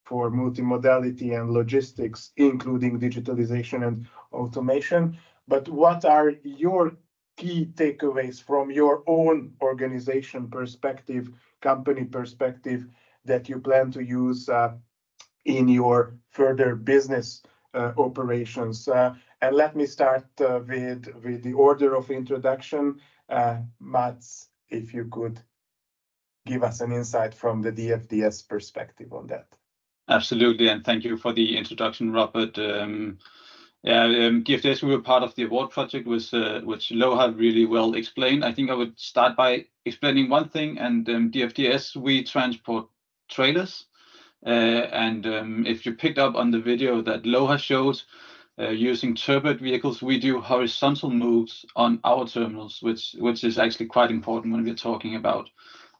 for multimodality and logistics, including digitalization and automation. But what are your key takeaways from your own organization perspective, company perspective, that you plan to use uh, in your further business uh, operations? Uh, and let me start uh, with, with the order of introduction. Uh, Mats, if you could give us an insight from the DFDS perspective on that. Absolutely, and thank you for the introduction, Robert. Um, yeah, um, DFDS, we were part of the AWARD project, was, uh, which Loha really well explained. I think I would start by explaining one thing, and um, DFDS, we transport trailers. Uh, and um, if you picked up on the video that Loha showed, uh, using turbot vehicles, we do horizontal moves on our terminals, which which is actually quite important when we're talking about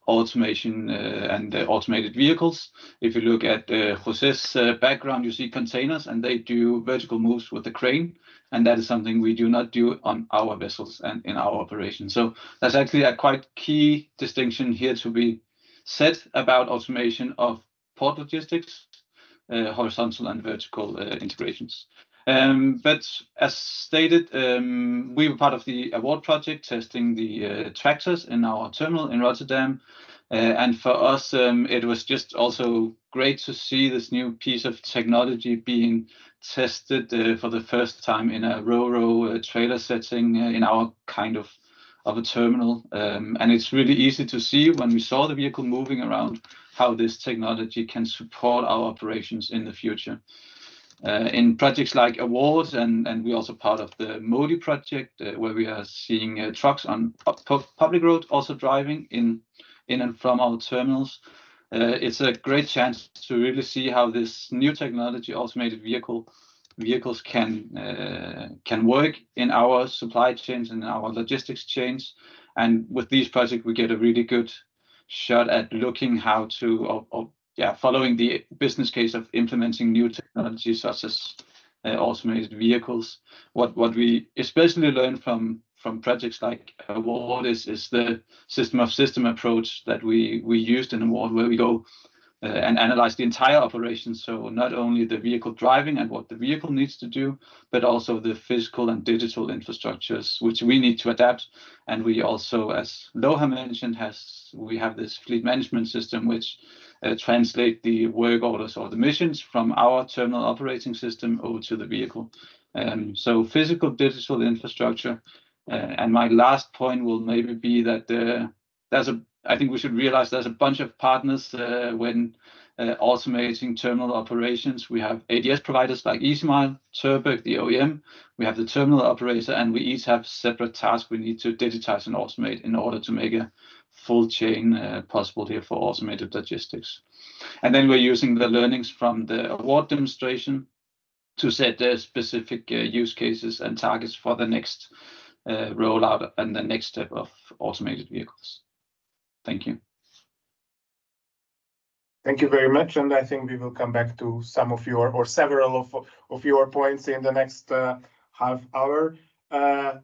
automation uh, and uh, automated vehicles. If you look at uh, Jose's uh, background, you see containers, and they do vertical moves with the crane, and that is something we do not do on our vessels and in our operation. So that's actually a quite key distinction here to be said about automation of port logistics, horizontal and vertical integrations. Um, but as stated, um, we were part of the AWARD project testing the uh, tractors in our terminal in Rotterdam. Uh, and for us, um, it was just also great to see this new piece of technology being tested uh, for the first time in a ro-ro uh, trailer setting uh, in our kind of of a terminal. Um, and it's really easy to see when we saw the vehicle moving around how this technology can support our operations in the future. Uh, in projects like awards, and, and we're also part of the MODI project, uh, where we are seeing uh, trucks on pu public road also driving in, in and from our terminals. Uh, it's a great chance to really see how this new technology, automated vehicle vehicles can uh, can work in our supply chains and our logistics chains. And with these projects, we get a really good shot at looking how to or, or yeah, following the business case of implementing new such as uh, automated vehicles. What we especially learn from from projects like AWARD is is the system of system approach that we we used in AWARD, where we go and analyze the entire operation. So not only the vehicle driving and what the vehicle needs to do, but also the physical and digital infrastructures which we need to adapt. And we also, as Loha mentioned, has we have this fleet management system which uh, translate the work orders or the missions from our terminal operating system over to the vehicle. Um, so physical digital infrastructure. Uh, and my last point will maybe be that uh, there's a, I think we should realize there's a bunch of partners uh, when uh, automating terminal operations. We have ADS providers like EasyMile, Turboc, the OEM. We have the terminal operator, and we each have separate tasks we need to digitize and automate in order to make a full chain uh, possible here for automated logistics. And then we're using the learnings from the AWARD demonstration to set the specific use cases and targets for the next rollout and the next step of automated vehicles. Thank you. Thank you very much, and I think we will come back to some of your or several of, of your points in the next uh, half hour. Uh,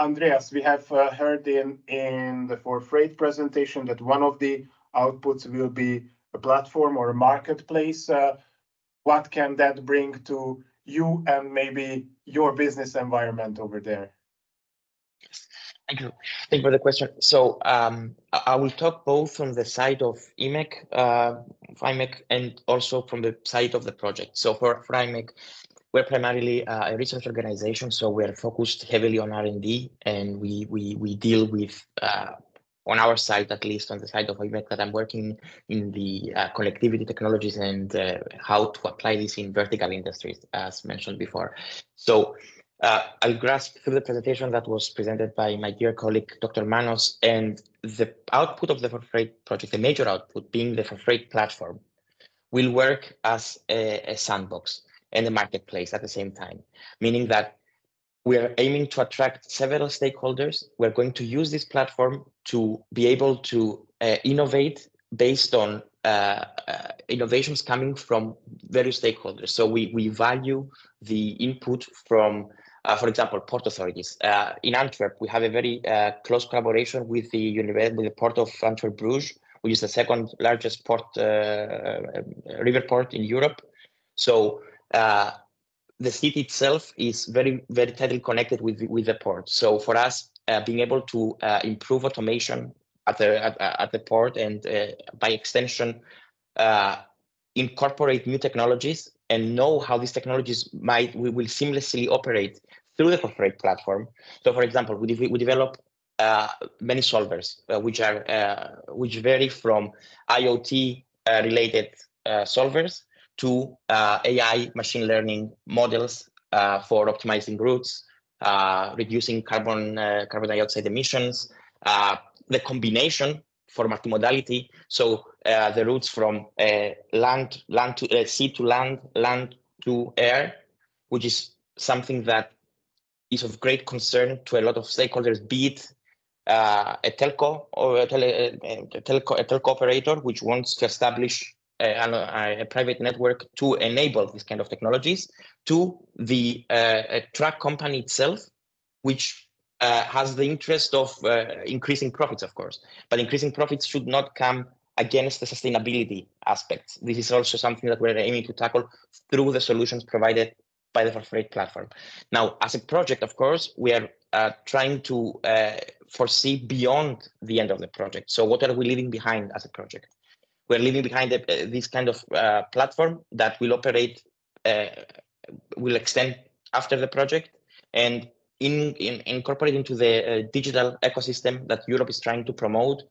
Andreas, we have uh, heard in, in the 4Freight presentation that one of the outputs will be a platform or a marketplace. What can that bring to you and maybe your business environment over there? Thank you. Thank you for the question. So um, I will talk both from the side of IMEC, uh, IMEC, and also from the side of the project. So for, for IMEC, we're primarily uh, a research organization, so we're focused heavily on R&D, and we we we deal with uh, on our side, at least on the side of IMEC that I'm working in the uh, connectivity technologies and uh, how to apply this in vertical industries, as mentioned before. So uh, I'll grasp through the presentation that was presented by my dear colleague, Dr. Manos, and the output of the 4Freight project, the major output being the 4Freight platform, will work as a, a sandbox and a marketplace at the same time, meaning that we are aiming to attract several stakeholders. We're going to use this platform to be able to uh, innovate based on uh, uh, innovations coming from various stakeholders. So we, we value the input from, for example, port authorities. Uh, in Antwerp, we have a very uh, close collaboration with the with the port of Antwerp Bruges, which is the second largest port, river port in Europe. So the city itself is very, very tightly connected with, with the port. So for us, uh, being able to uh, improve automation at the, at, at the port and uh, by extension, uh, incorporate new technologies and know how these technologies might, we will seamlessly operate through the corporate platform. So for example, we, we develop uh, many solvers, uh, which are, which vary from IoT related solvers to uh, AI machine learning models uh, for optimizing routes, uh, reducing carbon uh, carbon dioxide emissions, uh, the combination for multimodality. So uh, the routes from land land to sea to land, land to air, which is something that is of great concern to a lot of stakeholders, be it a telco or a, tele, a, telco, a telco operator which wants to establish a, a, private network to enable these kind of technologies to the uh, truck company itself, which uh, has the interest of uh, increasing profits, of course. But increasing profits should not come against the sustainability aspects. This is also something that we're aiming to tackle through the solutions provided by the 4Freight platform. Now, as a project, of course, we are uh, trying to uh, foresee beyond the end of the project. So what are we leaving behind as a project? we're leaving behind a, uh, this kind of uh, platform that will operate, uh, will extend after the project and in, in incorporate into the uh, digital ecosystem that Europe is trying to promote,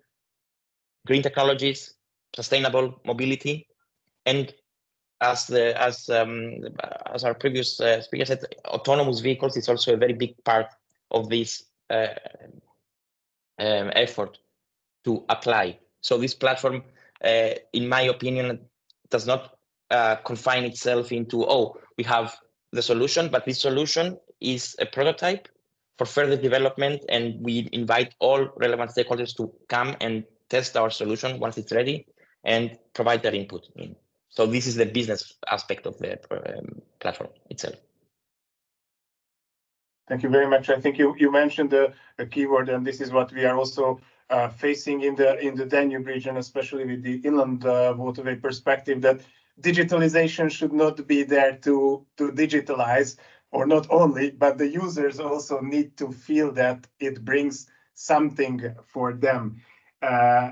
green technologies, sustainable mobility, and as the as um, as our previous uh, speaker said, autonomous vehicles is also a very big part of this uh, um, effort to apply. So this platform uh, in my opinion, does not uh, confine itself into, oh, we have the solution, but this solution is a prototype for further development. And we invite all relevant stakeholders to come and test our solution once it's ready and provide their input. So this is the business aspect of the um, platform itself. Thank you very much. I think you, you mentioned a, a keyword, and this is what we are also uh, facing in the in the Danube region, especially with the inland uh, waterway perspective, that digitalization should not be there to to digitalize, or not only, but the users also need to feel that it brings something for them. Uh,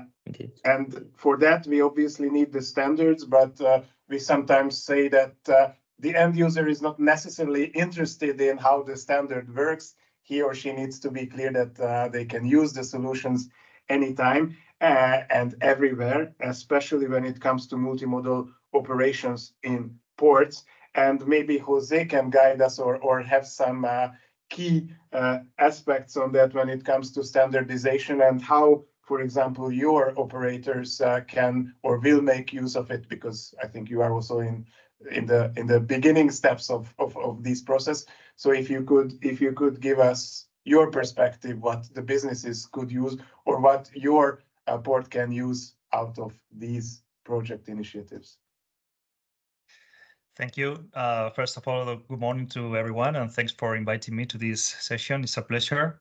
and for that, we obviously need the standards, but uh, we sometimes say that uh, the end user is not necessarily interested in how the standard works. He or she needs to be clear that uh, they can use the solutions anytime uh, and everywhere, especially when it comes to multimodal operations in ports. And maybe Jose can guide us or, or have some uh, key uh, aspects on that when it comes to standardization and how, for example, your operators uh, can or will make use of it, because I think you are also in in the in the beginning steps of, of, of this process. So if you could if you could give us your perspective, what the businesses could use or what your uh, port can use out of these project initiatives. Thank you. Uh, first of all, good morning to everyone, and thanks for inviting me to this session. It's a pleasure.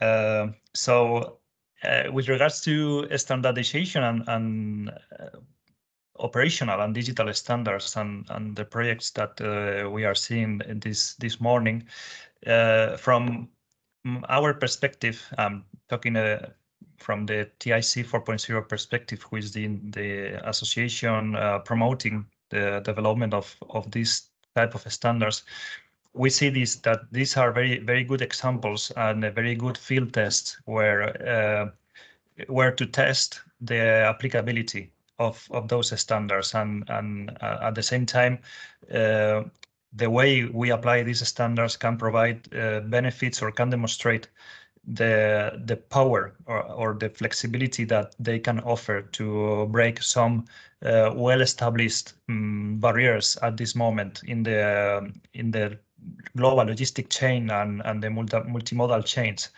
Uh, so, uh, with regards to standardization and, and uh, operational and digital standards and, and the projects that uh, we are seeing this this morning, uh, from our perspective, um, talking uh, from the TIC 4.0 perspective, which is the, the association uh, promoting the development of, of these type of standards, we see this that these are very very good examples and a very good field tests where uh, where to test the applicability of, of those standards. And and uh, at the same time uh, the way we apply these standards can provide uh, benefits or can demonstrate the the power or, or the flexibility that they can offer to break some uh, well-established um, barriers at this moment in the in the global logistic chain and, and the multi multimodal chains,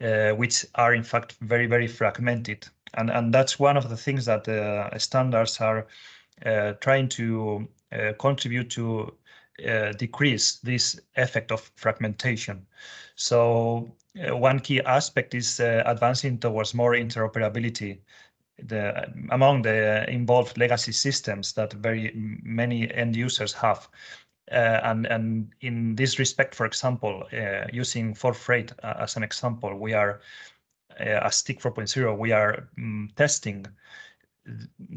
uh, which are in fact very, very fragmented. And, and that's one of the things that the uh, standards are uh, trying to uh, contribute to decrease this effect of fragmentation. So one key aspect is advancing towards more interoperability the, among the involved legacy systems that very many end users have. Uh, and, and in this respect, for example, uh, using 4Freight uh, as an example, we are, as TIC 4.0, we are um, testing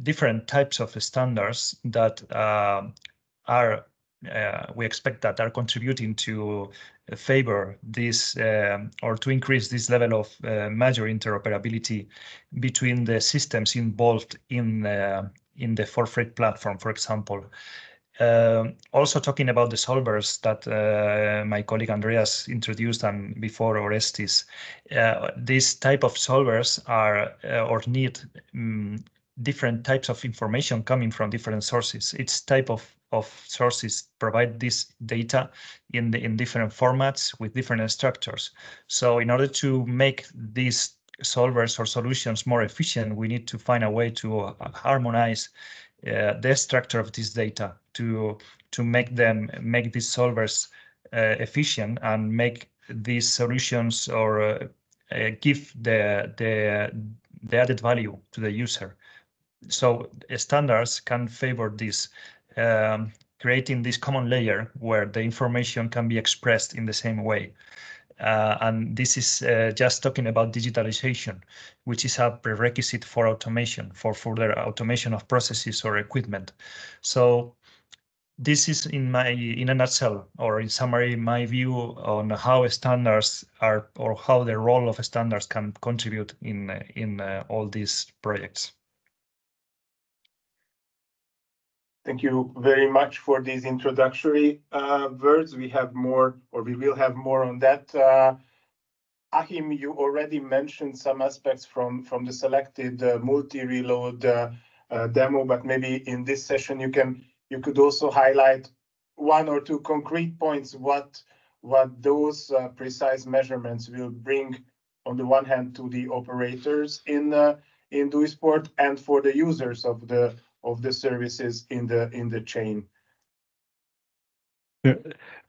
different types of standards that are uh, we expect that are contributing to favor this um, or to increase this level of uh, major interoperability between the systems involved in uh, in the 4Freight platform, for example. Uh, also talking about the solvers that uh, my colleague Andreas introduced and before Orestes, uh, these type of solvers are or need um, different types of information coming from different sources. Each type of of sources provide this data in the in different formats with different structures. So in order to make these solvers or solutions more efficient, we need to find a way to harmonize the structure of this data to to make them make these solvers uh, efficient and make these solutions or uh, uh give the the the added value to the user. So standards can favor this um, creating this common layer where the information can be expressed in the same way. Uh, and this is uh, just talking about digitalization, which is a prerequisite for automation, for further automation of processes or equipment. So this is in my in a nutshell or in summary my view on how standards are or how the role of standards can contribute in in uh, all these projects Thank you very much for these introductory uh, words. We have more, or we will have more on that. Uh, Achim, you already mentioned some aspects from, from the selected uh, multi-reload uh, uh, demo, but maybe in this session you can you could also highlight one or two concrete points what what those uh, precise measurements will bring on the one hand to the operators in in Duisport and for the users of the of the services in the in the chain. Yeah.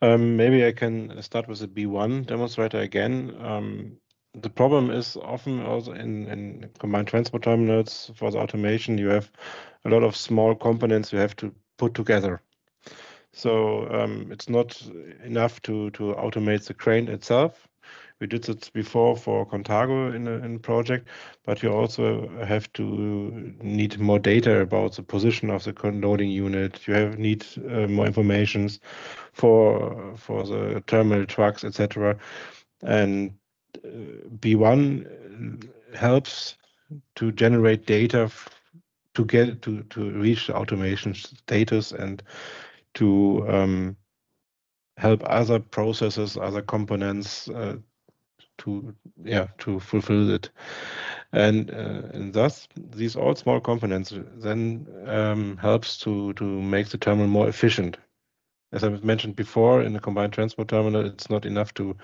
Um, maybe I can start with the B1 demonstrator again. Um, the problem is often also in, in combined transport terminals for the automation, you have a lot of small components you have to put together. So um, it's not enough to, to automate the crane itself. We did it before for Contargo in a, in project, but you also have to need more data about the position of the loading unit. You have need uh, more information for for the terminal trucks, etc. And uh, B1 helps to generate data to get to to reach the automation status and to um, help other processes, other components uh, to yeah to fulfill it. And uh, and thus these all small components then um, helps to to make the terminal more efficient. As i mentioned before in a combined transport terminal it's not enough to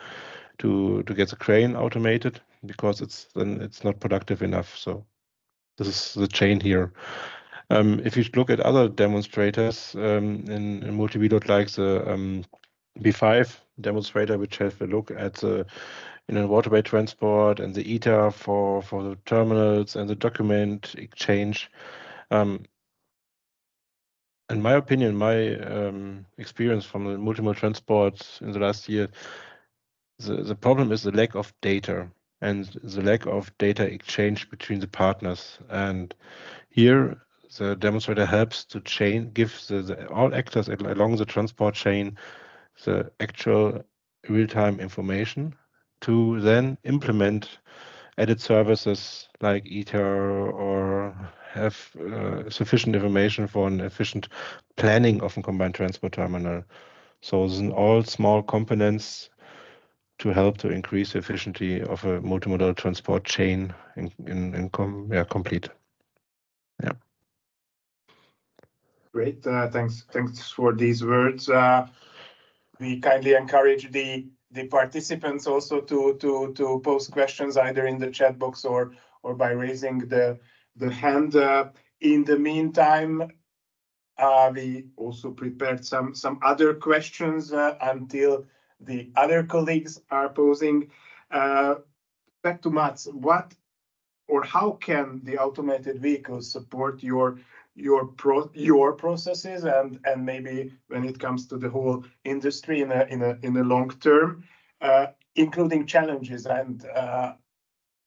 to to get the crane automated because it's then it's not productive enough. So this is the chain here. Um, if you look at other demonstrators um, in, in multi-reload like the um, B5 demonstrator, which have a look at the you know, waterway transport and the ETA for, for the terminals and the document exchange. Um, in my opinion, my um, experience from the multimodal transport in the last year, the, the problem is the lack of data and the lack of data exchange between the partners. And here, the demonstrator helps to chain, give the, the all actors along the transport chain the actual real-time information to then implement added services like ITER or have uh, sufficient information for an efficient planning of a combined transport terminal. So these are all small components to help to increase the efficiency of a multimodal transport chain in, in, in com yeah, complete. Yeah. Great. Uh, thanks. Thanks for these words. Uh, we kindly encourage the the participants also to to to post questions either in the chat box or or by raising the the hand. Uh, in the meantime, uh, we also prepared some some other questions uh, until the other colleagues are posing. Uh, back to Mats, what or how can the automated vehicles support your your pro your processes and and maybe when it comes to the whole industry in a in a in a long term, uh, including challenges and uh,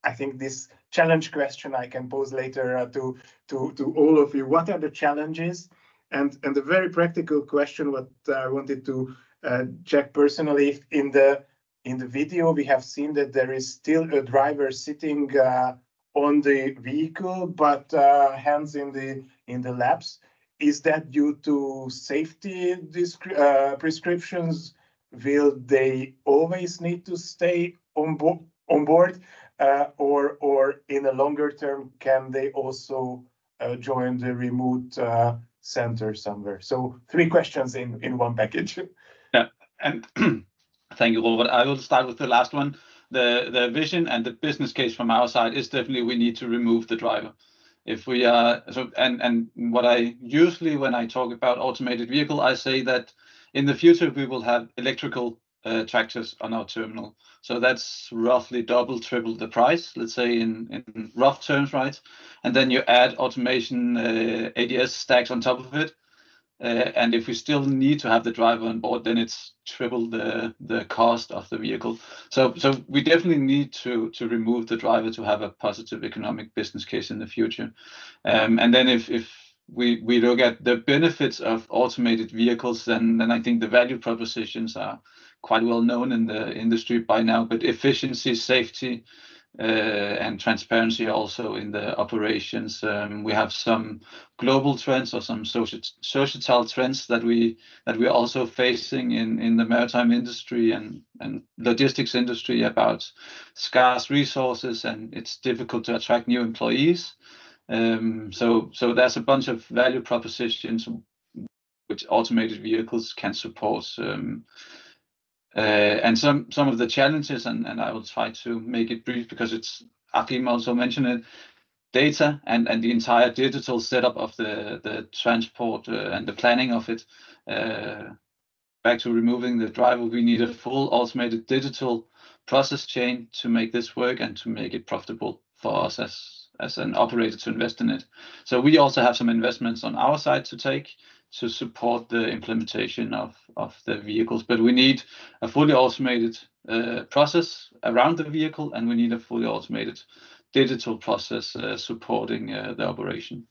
I think this challenge question I can pose later uh, to to to all of you. What are the challenges? And and the very practical question what I wanted to uh, check personally in the in the video we have seen that there is still a driver sitting uh, on the vehicle but uh, hands in the in the labs. Is that due to safety uh, prescriptions? Will they always need to stay on, bo on board? Uh, or, or in a longer term, can they also uh, join the remote uh, center somewhere? So three questions in, in one package. Yeah, and thank you, Robert. I will start with the last one. The, the vision and the business case from our side is definitely we need to remove the driver if we are so and and what i usually when i talk about automated vehicle i say that in the future we will have electrical uh, tractors on our terminal. So that's roughly double triple the price let's say in in rough terms right? And then you add automation uh, ads stacks on top of it. uh, and if we still need to have the driver on board, then it's triple the cost of the vehicle. So so we definitely need to to remove the driver to have a positive economic business case in the future. Um, and then if if we look at the benefits of automated vehicles, then then I think the value propositions are quite well known in the industry by now. But efficiency, safety, uh, and transparency also in the operations. Um, we have some global trends or some societal trends that we that we're also facing in the maritime industry and logistics industry about scarce resources, and it's difficult to attract new employees. Um, there's a bunch of value propositions which automated vehicles can support. Uh, and some some of the challenges, and, I will try to make it brief because it's Achim also mentioned it, data and, and the entire digital setup of the, the transport uh, and the planning of it. Uh, back to removing the driver, we need a full automated digital process chain to make this work and to make it profitable for us as, as an operator to invest in it. So we also have some investments on our side to take to support the implementation of, of the vehicles. But we need a fully automated uh, process around the vehicle, and we need a fully automated digital process uh, supporting uh, the operation.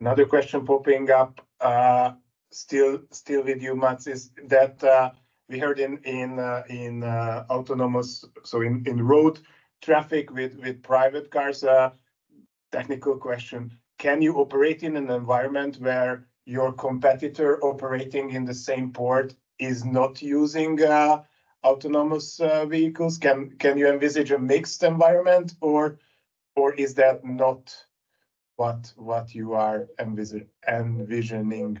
Another question popping up, uh, still still with you, Mats, is that uh, we heard in in uh, in autonomous, so in in road traffic with with private cars, technical question. Can you operate in an environment where your competitor operating in the same port is not using uh, autonomous uh, vehicles? Can can you envisage a mixed environment, or or is that not what what you are envisioning?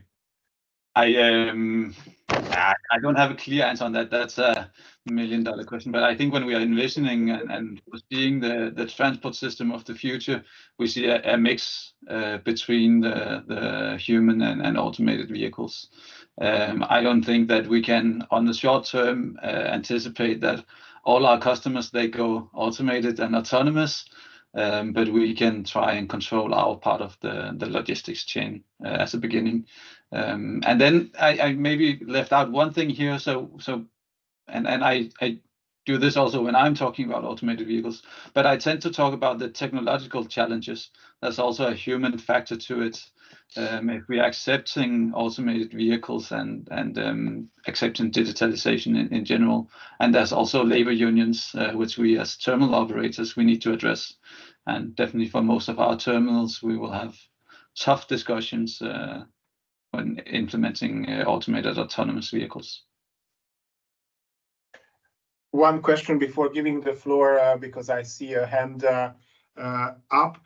I don't have a clear answer on that. That's a million dollar question. But I think when we are envisioning and, and seeing the, the transport system of the future, we see a, a mix uh, between the, the human and, and automated vehicles. Um, I don't think that we can, on the short term, uh, anticipate that all our customers they go automated and autonomous. Um, but we can try and control our part of the, the logistics chain uh, as a beginning. Um, and then I, I, maybe left out one thing here. So so, and and I I do this also when I'm talking about automated vehicles, but I tend to talk about the technological challenges. There's also a human factor to it. Um, if we are accepting automated vehicles and and um, accepting digitalization in, in general, and there's also labor unions, uh, which we as terminal operators we need to address, and definitely for most of our terminals we will have tough discussions uh, when implementing uh, automated autonomous vehicles one question before giving the floor, uh, because I see a hand uh, up.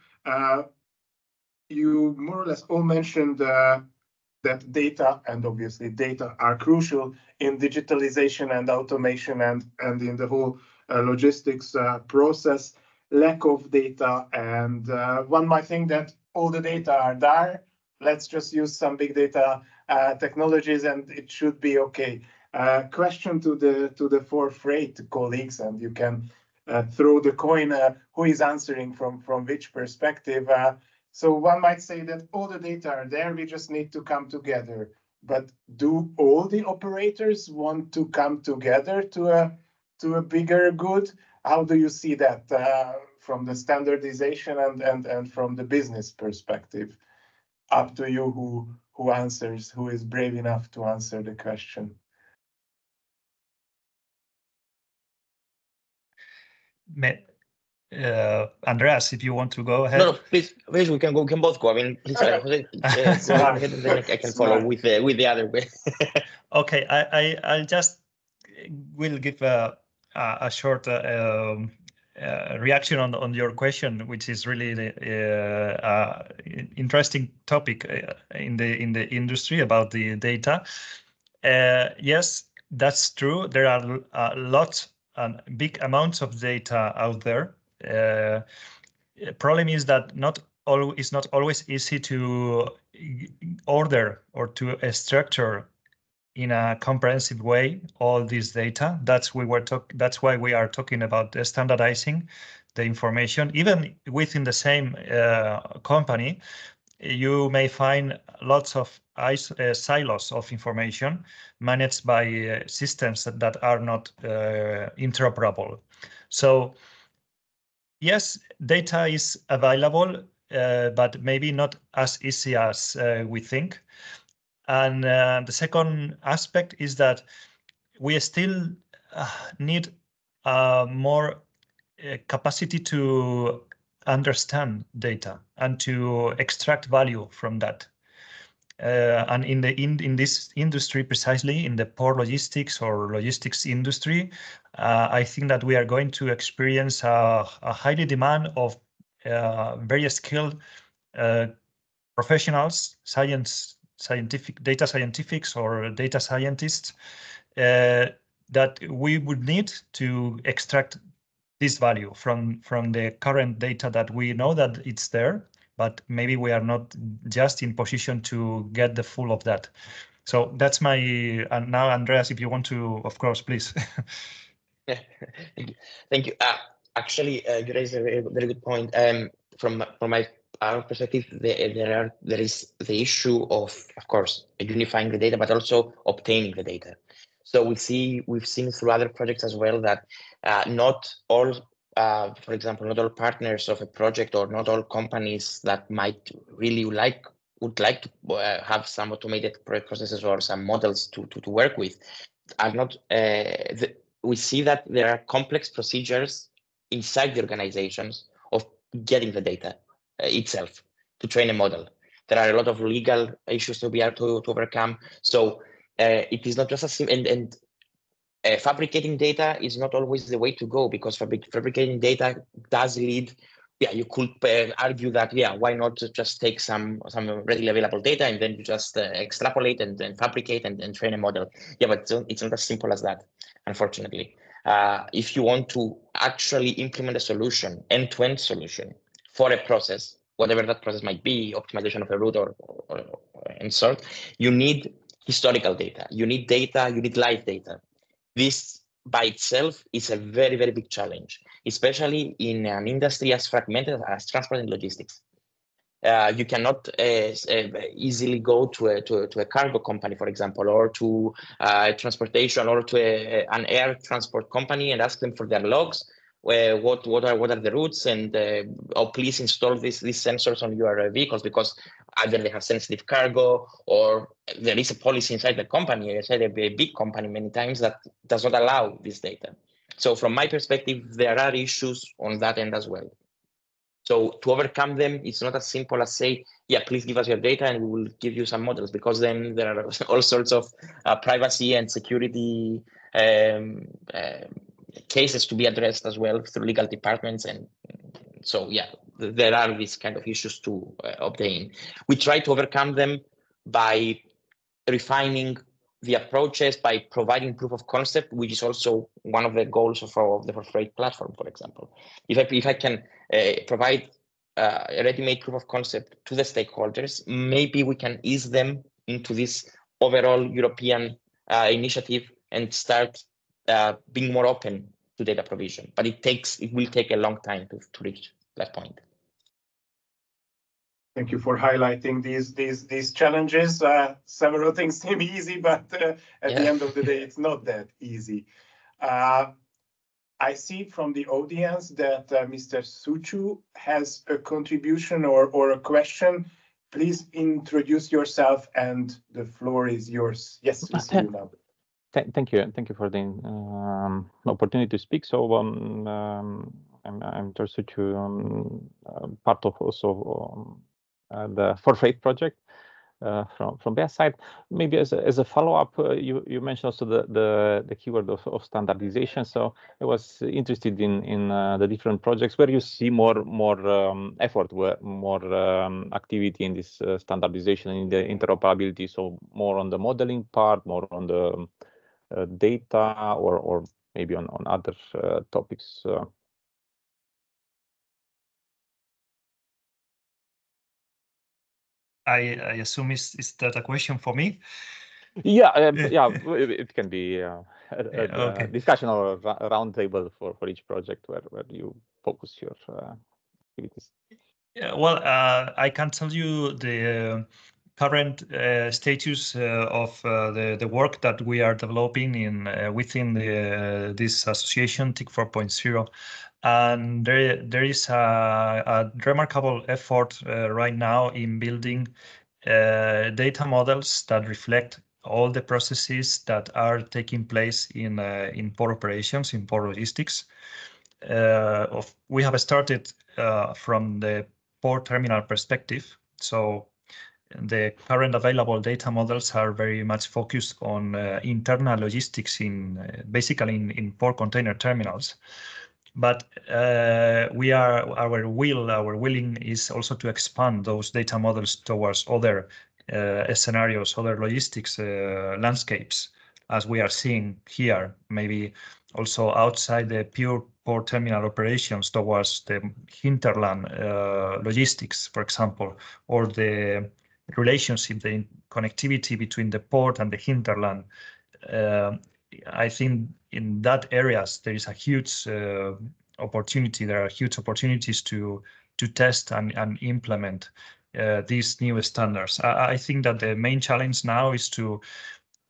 You more or less all mentioned that data, and obviously data, are crucial in digitalization and automation and in the whole logistics process. Lack of data, and one might think that all the data are there. Let's just use some big data technologies, and it should be okay. Uh, question to the to the 4Freight colleagues, and you can uh, throw the coin uh, who is answering from from which perspective. Uh, so one might say that all the data are there. We just need to come together. But do all the operators want to come together to a to a bigger good? How do you see that uh, from the standardization and and and from the business perspective? Up to you who who answers, who is brave enough to answer the question. uh, Andreas, if you want to go ahead. No, no, please, please, we can go. We can both go. I mean, please, uh, Jose, uh, go ahead, and then I can follow with the with the other way. okay, I, I I'll just will give a a, short uh, um, uh, reaction on on your question, which is really the uh, interesting topic uh, in the in the industry about the data. yes, that's true. There are a lot and big amounts of data out there. Uh, problem is that not all it's not always easy to order or to structure in a comprehensive way all this data. That's we were talk. That's why we are talking about standardizing the information. Even within the same uh, company, you may find lots of uh, silos of information managed by uh, systems that, that, are not uh, interoperable. So yes, data is available, uh, but maybe not as easy as uh, we think. And uh, the second aspect is that we still need more capacity to understand data and to extract value from that. Uh, and in the in, in this industry precisely in the port logistics or logistics industry uh, i think that we are going to experience a, a highly demand of uh, very skilled uh, professionals science scientific data scientifics or data scientists uh, that we would need to extract this value from from the current data that we know that it's there but maybe we are not just in position to get the full of that. So that's my and now andreas if you want to of course please. Thank you. Thank you. Uh, actually uh, you raised a very, very good point um, from from my our perspective there, are there is the issue of of course unifying the data but also obtaining the data. So we see we've seen through other projects as well that uh, not all, uh, for example, not all partners of a project or not all companies that might really like would like to uh, have some automated processes or some models to, to, to work with are not uh, the, we see that there are complex procedures inside the organizations of getting the data itself to train a model. There are a lot of legal issues to be able to, to overcome. So uh, it is not just a simple and, and uh, fabricating data is not always the way to go because fabric fabricating data does lead yeah you could uh, argue that yeah why not just take some some readily available data and then you just uh, extrapolate and then fabricate and, and train a model. Yeah but it's not as simple as that unfortunately. Uh, if you want to actually implement a solution end-to-end -end solution for a process whatever that process might be optimization of a route or, or, or you need historical data you need data you need live data this by itself is a very, very big challenge, especially in an industry as fragmented as transport and logistics. uh, you cannot uh, easily go to a, to, a, to, a, cargo company, for example, or to uh, transportation or to a, an air transport company and ask them for their logs. What what are what are the routes and uh, oh please install these these sensors on your vehicles because either they have sensitive cargo or there is a policy inside the company, inside a, a big company many times that does not allow this data. So from my perspective, there are issues on that end as well. So to overcome them, it's not as simple as say, yeah, please give us your data and we will give you some models because then there are all sorts of uh, privacy and security um, uh, cases to be addressed as well through legal departments. And so, yeah, there are these kind of issues to uh, obtain. We try to overcome them by refining the approaches by providing proof of concept, which is also one of the goals of, our, of the For platform, for example. If I, if I can uh, provide uh, a ready-made proof of concept to the stakeholders, maybe we can ease them into this overall European uh, initiative and start uh, being more open to data provision. But it takes, it will take a long time to, to reach that point. Thank you for highlighting these these these challenges. Uh, several things seem easy, but uh, at yeah. the end of the day, it's not that easy. Uh, I see from the audience that uh, Mr. Suchu has a contribution or, or a question. Please introduce yourself and the floor is yours. Yes, we see you now. Thank you. Thank you for the um, opportunity to speak. So um, um, I'm, I'm Suchu, um, uh, part of also um, uh, the 4Freight project uh, from from their side. Maybe as a, as a follow up, uh, you you mentioned also the the, the keyword of, of standardization. So I was interested in in the different projects where you see more more um, effort, where more um, activity in this standardization in the interoperability. So more on the modeling part, more on the uh, data or or maybe on on other uh, topics uh, I, I assume is is that a question for me? Yeah, um, yeah, it can be uh, a, a, okay. discussion or a roundtable for for each project where where you focus your uh, activities. Yeah, well, uh, I can tell you the current uh, status uh, of uh, the the work that we are developing in within the, this association TIC 4.0 and there there is a, a remarkable effort uh, right now in building uh, data models that reflect all the processes that are taking place in uh, in port operations in port logistics. Uh, of, we have started uh, from the port terminal perspective, so the current available data models are very much focused on uh, internal logistics in basically in, in port container terminals. But uh, we are our will our willing is also to expand those data models towards other uh, scenarios other logistics uh, landscapes as we are seeing here maybe also outside the pure port terminal operations towards the hinterland uh, logistics for example or the relationship the connectivity between the port and the hinterland uh, I think in that areas there is a huge uh, opportunity. There are huge opportunities to to test and, and implement uh, these new standards. I, I, think that the main challenge now is to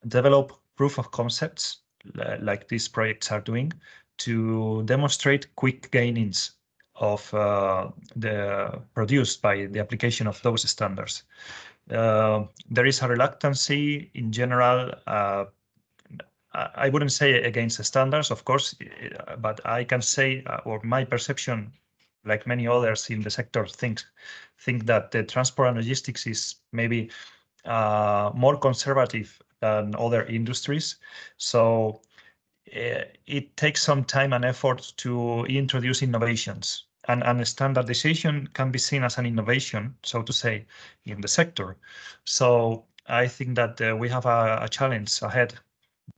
develop proof of concepts like these projects are doing to demonstrate quick gainings of uh, the produced by the application of those standards. Uh, there is a reluctancy in general uh, I wouldn't say against the standards, of course, but I can say, uh, or my perception, like many others in the sector, think think that the transport and logistics is maybe uh, more conservative than other industries. So uh, it takes some time and effort to introduce innovations. And, and standardization can be seen as an innovation, so to say, in the sector. So I think that uh, we have a, a challenge ahead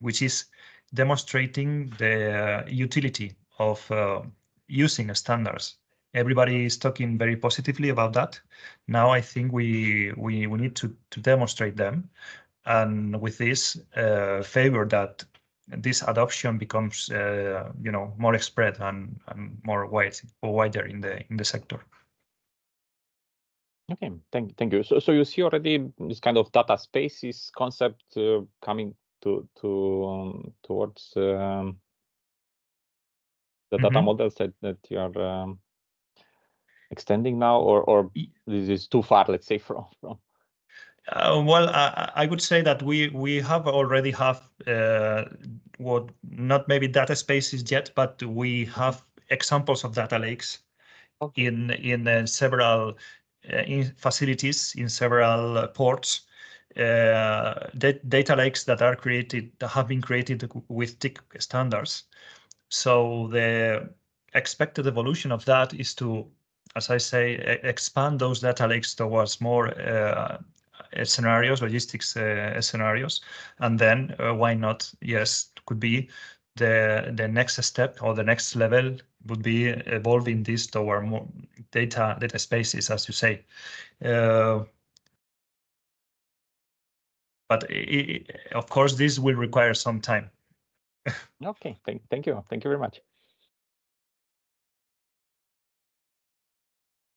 which is demonstrating the utility of uh, using standards. Everybody is talking very positively about that. Now I think we we, we need to, to demonstrate them and with this uh, favor that this adoption becomes uh, you know more spread and, and more wide or wider in the in the sector. Okay, thank thank you. So so you see already this kind of data spaces concept uh, coming to to um, towards um, the data Mhm. models that that you are um, extending now, or or this is too far, let's say, from from. Uh, well, I, I would say that we we have already have uh, what not maybe data spaces yet, but we have examples of data lakes Okay. in in uh, several uh, in facilities in several uh, ports. Uh, data lakes that are created that have been created with TIC standards. So the expected evolution of that is to, as I say, expand those data lakes towards more uh, scenarios, logistics uh, scenarios, and then uh, why not? Yes, could be the the next step or the next level would be evolving this toward more data data spaces, as you say. Uh, but i- i- of course, this will require some time. Okay, thank thank you, thank you very much.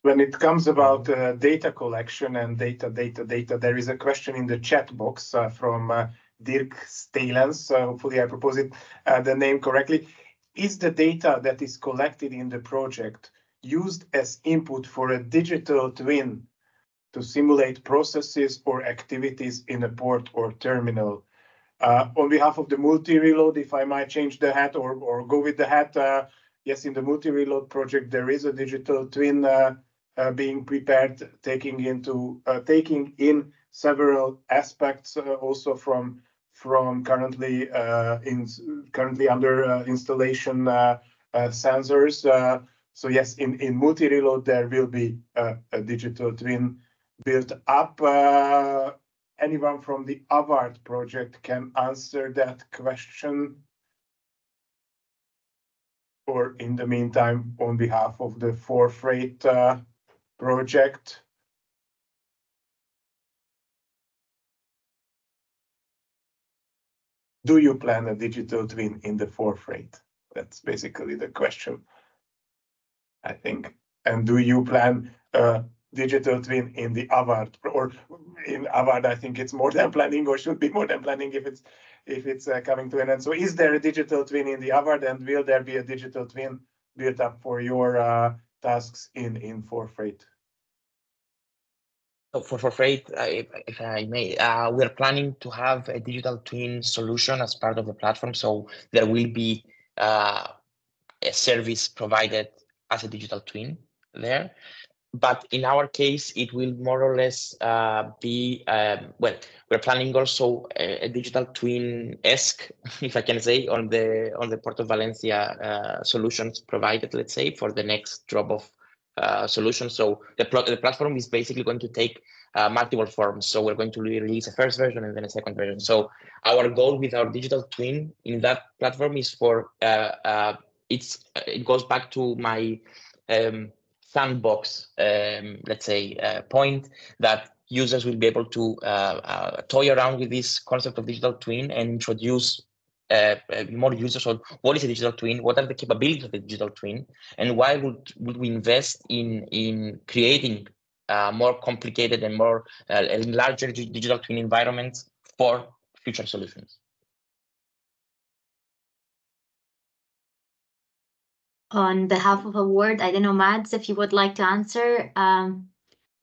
When it comes about uh, data collection and data, data, data, there is a question in the chat box uh, from uh, Dirk Stalens. Uh, hopefully, I propose it uh, the name correctly. Is the data that is collected in the project used as input for a digital twin to simulate processes or activities in a port or terminal? Uh, on behalf of the multi-reload, if I might change the hat or, or go with the hat, uh, yes, in the multi-reload project, there is a digital twin being prepared, taking into uh, taking in several aspects uh, also from from currently uh, in currently under uh, installation uh, uh, sensors. Uh, so yes, in multi-reload there will be uh, a digital twin built up. Uh, anyone from the AWARD project can answer that question? Or in the meantime, on behalf of the 4Freight uh, project? Do you plan a digital twin in the 4Freight? That's basically the question. I think. And do you plan a digital twin in the AWARD or in AWARD? I think it's more than planning or should be more than planning if it's if it's uh, coming to an end. So is there a digital twin in the AWARD and will there be a digital twin built up for your uh, tasks in in 4Freight? So for, for freight, uh, if, if I may, uh, we're planning to have a digital twin solution as part of the platform. So there will be uh, a service provided as a digital twin there. But in our case, it will more or less uh, be, um, well, we're planning also a, a digital twin-esque, if I can say, on the on the Port of Valencia uh, solutions provided, let's say, for the next drop of uh, solution. So the, pl- the platform is basically going to take uh, multiple forms. So we're going to release a first version and then a second version. So our goal with our digital twin in that platform is for uh, uh, it's it goes back to my um, sandbox, um, let's say, uh, point that users will be able to uh, toy around with this concept of digital twin and introduce uh, more users on what is a digital twin, what are the capabilities of the digital twin, and why would, would we invest in, in creating uh, more complicated and more uh, larger digital twin environments for future solutions. On behalf of Award, I don't know, Mads, if you would like to answer. Um,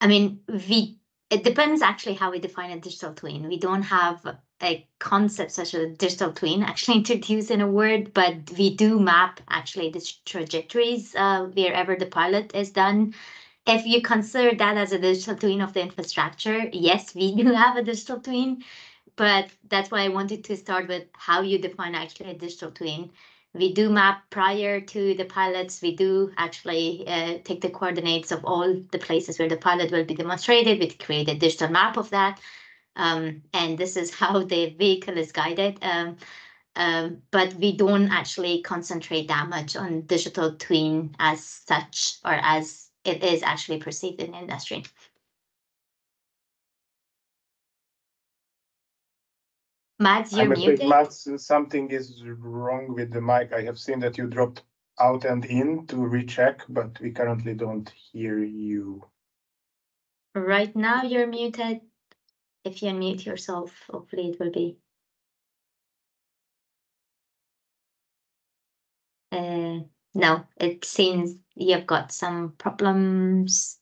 I mean, we it depends actually how we define a digital twin. We don't have a concept such as a digital twin actually introduced in AWARD, but we do map actually the trajectories uh, wherever the pilot is done. If you consider that as a digital twin of the infrastructure, yes, we do have a digital twin, but that's why I wanted to start with how you define actually a digital twin. We do map prior to the pilots. We do actually uh, take the coordinates of all the places where the pilot will be demonstrated. We create a digital map of that. Um, and this is how the vehicle is guided. Um, um, but we don't actually concentrate that much on digital twin as such or as it is actually perceived in industry. Mads, you're I'm afraid, muted. Mads, something is wrong with the mic. I have seen that you dropped out and in to recheck, but we currently don't hear you. Right now you're muted. If you unmute yourself, hopefully it will be. Uh, no, it seems you've got some problems.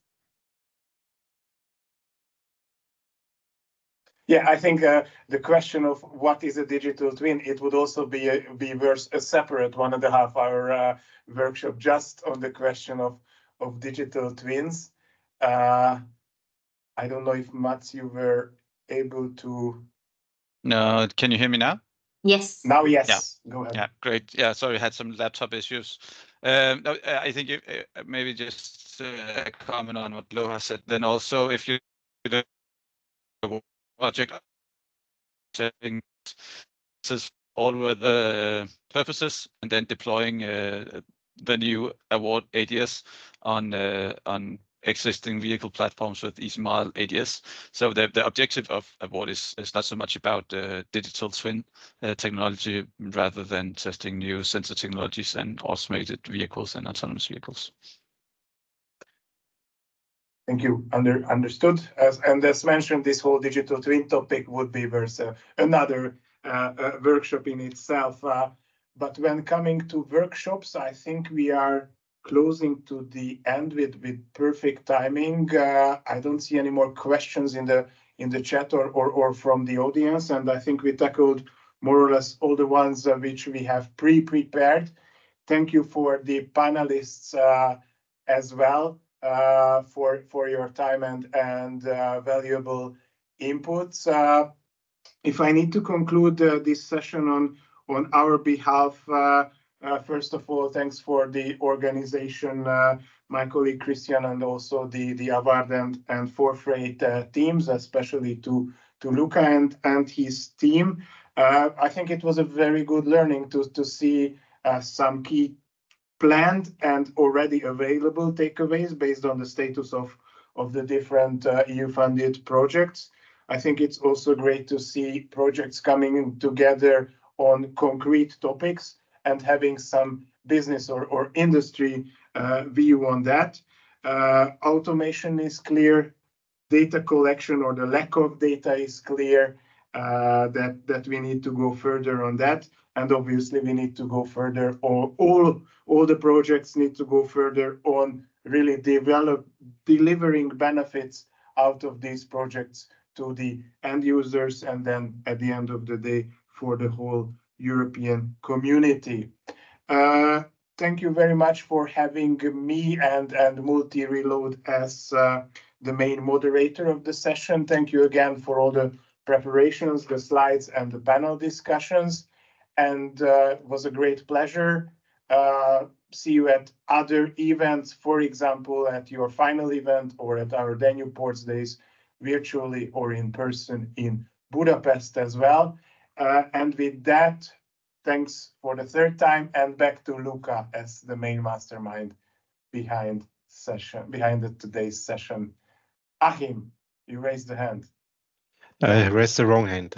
Yeah, I think uh, the question of what is a digital twin, it would also be a, be verse, a separate one and a half hour uh, workshop just on the question of of digital twins. Uh, I don't know if Mats, you were able to. No, can you hear me now? Yes. Now, yes. Yeah. Go ahead. Yeah, great. Yeah, sorry, I had some laptop issues. Um, uh, I think if, uh, maybe just uh, comment on what Loha said. Then also, if you the project settings is all with the purposes, and then deploying uh, the new award ADS on uh, on existing vehicle platforms with EasyMile ADS. So the, the objective of Award is, is not so much about uh, digital twin uh, technology rather than testing new sensor technologies and automated vehicles and autonomous vehicles. Thank you. Under, understood. As, and as mentioned, this whole digital twin topic would be versus another uh, uh, workshop in itself. Uh, but when coming to workshops, I think we are closing to the end with with perfect timing. Uh, I don't see any more questions in the in the chat or from the audience, and I think we tackled more or less all the ones uh, which we have pre-prepared. Thank you for the panelists uh, as well uh, for for your time and and uh, valuable inputs. Uh, if I need to conclude this session on on our behalf. Uh, first of all, thanks for the organization, uh, my colleague Christian, and also the the AWARD and, and 4Freight uh, teams, especially to to Luca and and his team. Uh, I think it was a very good learning to to see uh, some key planned and already available takeaways based on the status of of the different uh, EU-funded projects. I think it's also great to see projects coming together on concrete topics and having some business or, industry uh, view on that. Uh, automation is clear, data collection or the lack of data is clear that, that we need to go further on that. And obviously we need to go further or all, all the projects need to go further on really develop delivering benefits out of these projects to the end users and then at the end of the day for the whole European community. Uh, thank you very much for having me and, and Multi Reload as uh, the main moderator of the session. Thank you again for all the preparations, the slides, and the panel discussions. And uh, it was a great pleasure. Uh, see you at other events, for example, at your final event or at our Danube Ports Days, virtually or in person in Budapest as well. Uh, and with that, thanks for the third time and back to Luca as the main mastermind behind session behind the, today's session. Achim, you raised the hand. I raised the wrong hand.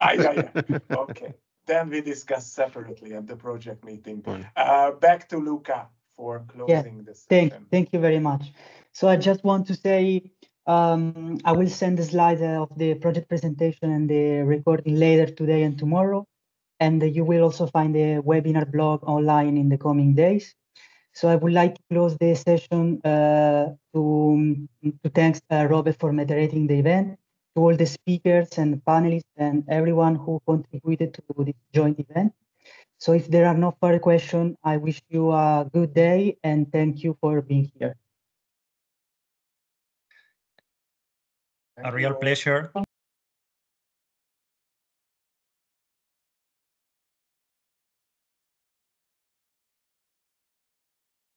ah, yeah, yeah. Okay. Then we discuss separately at the project meeting. Uh, back to Luca for closing yeah, the session. Thank, thank you very much. So I just want to say um, I will send the slides of the project presentation and the recording later today and tomorrow. And you will also find the webinar blog online in the coming days. So I would like to close the session uh, to, to thank uh, Robert for moderating the event, to all the speakers and panelists and everyone who contributed to this joint event. So if there are no further questions, I wish you a good day and thank you for being here. a real pleasure.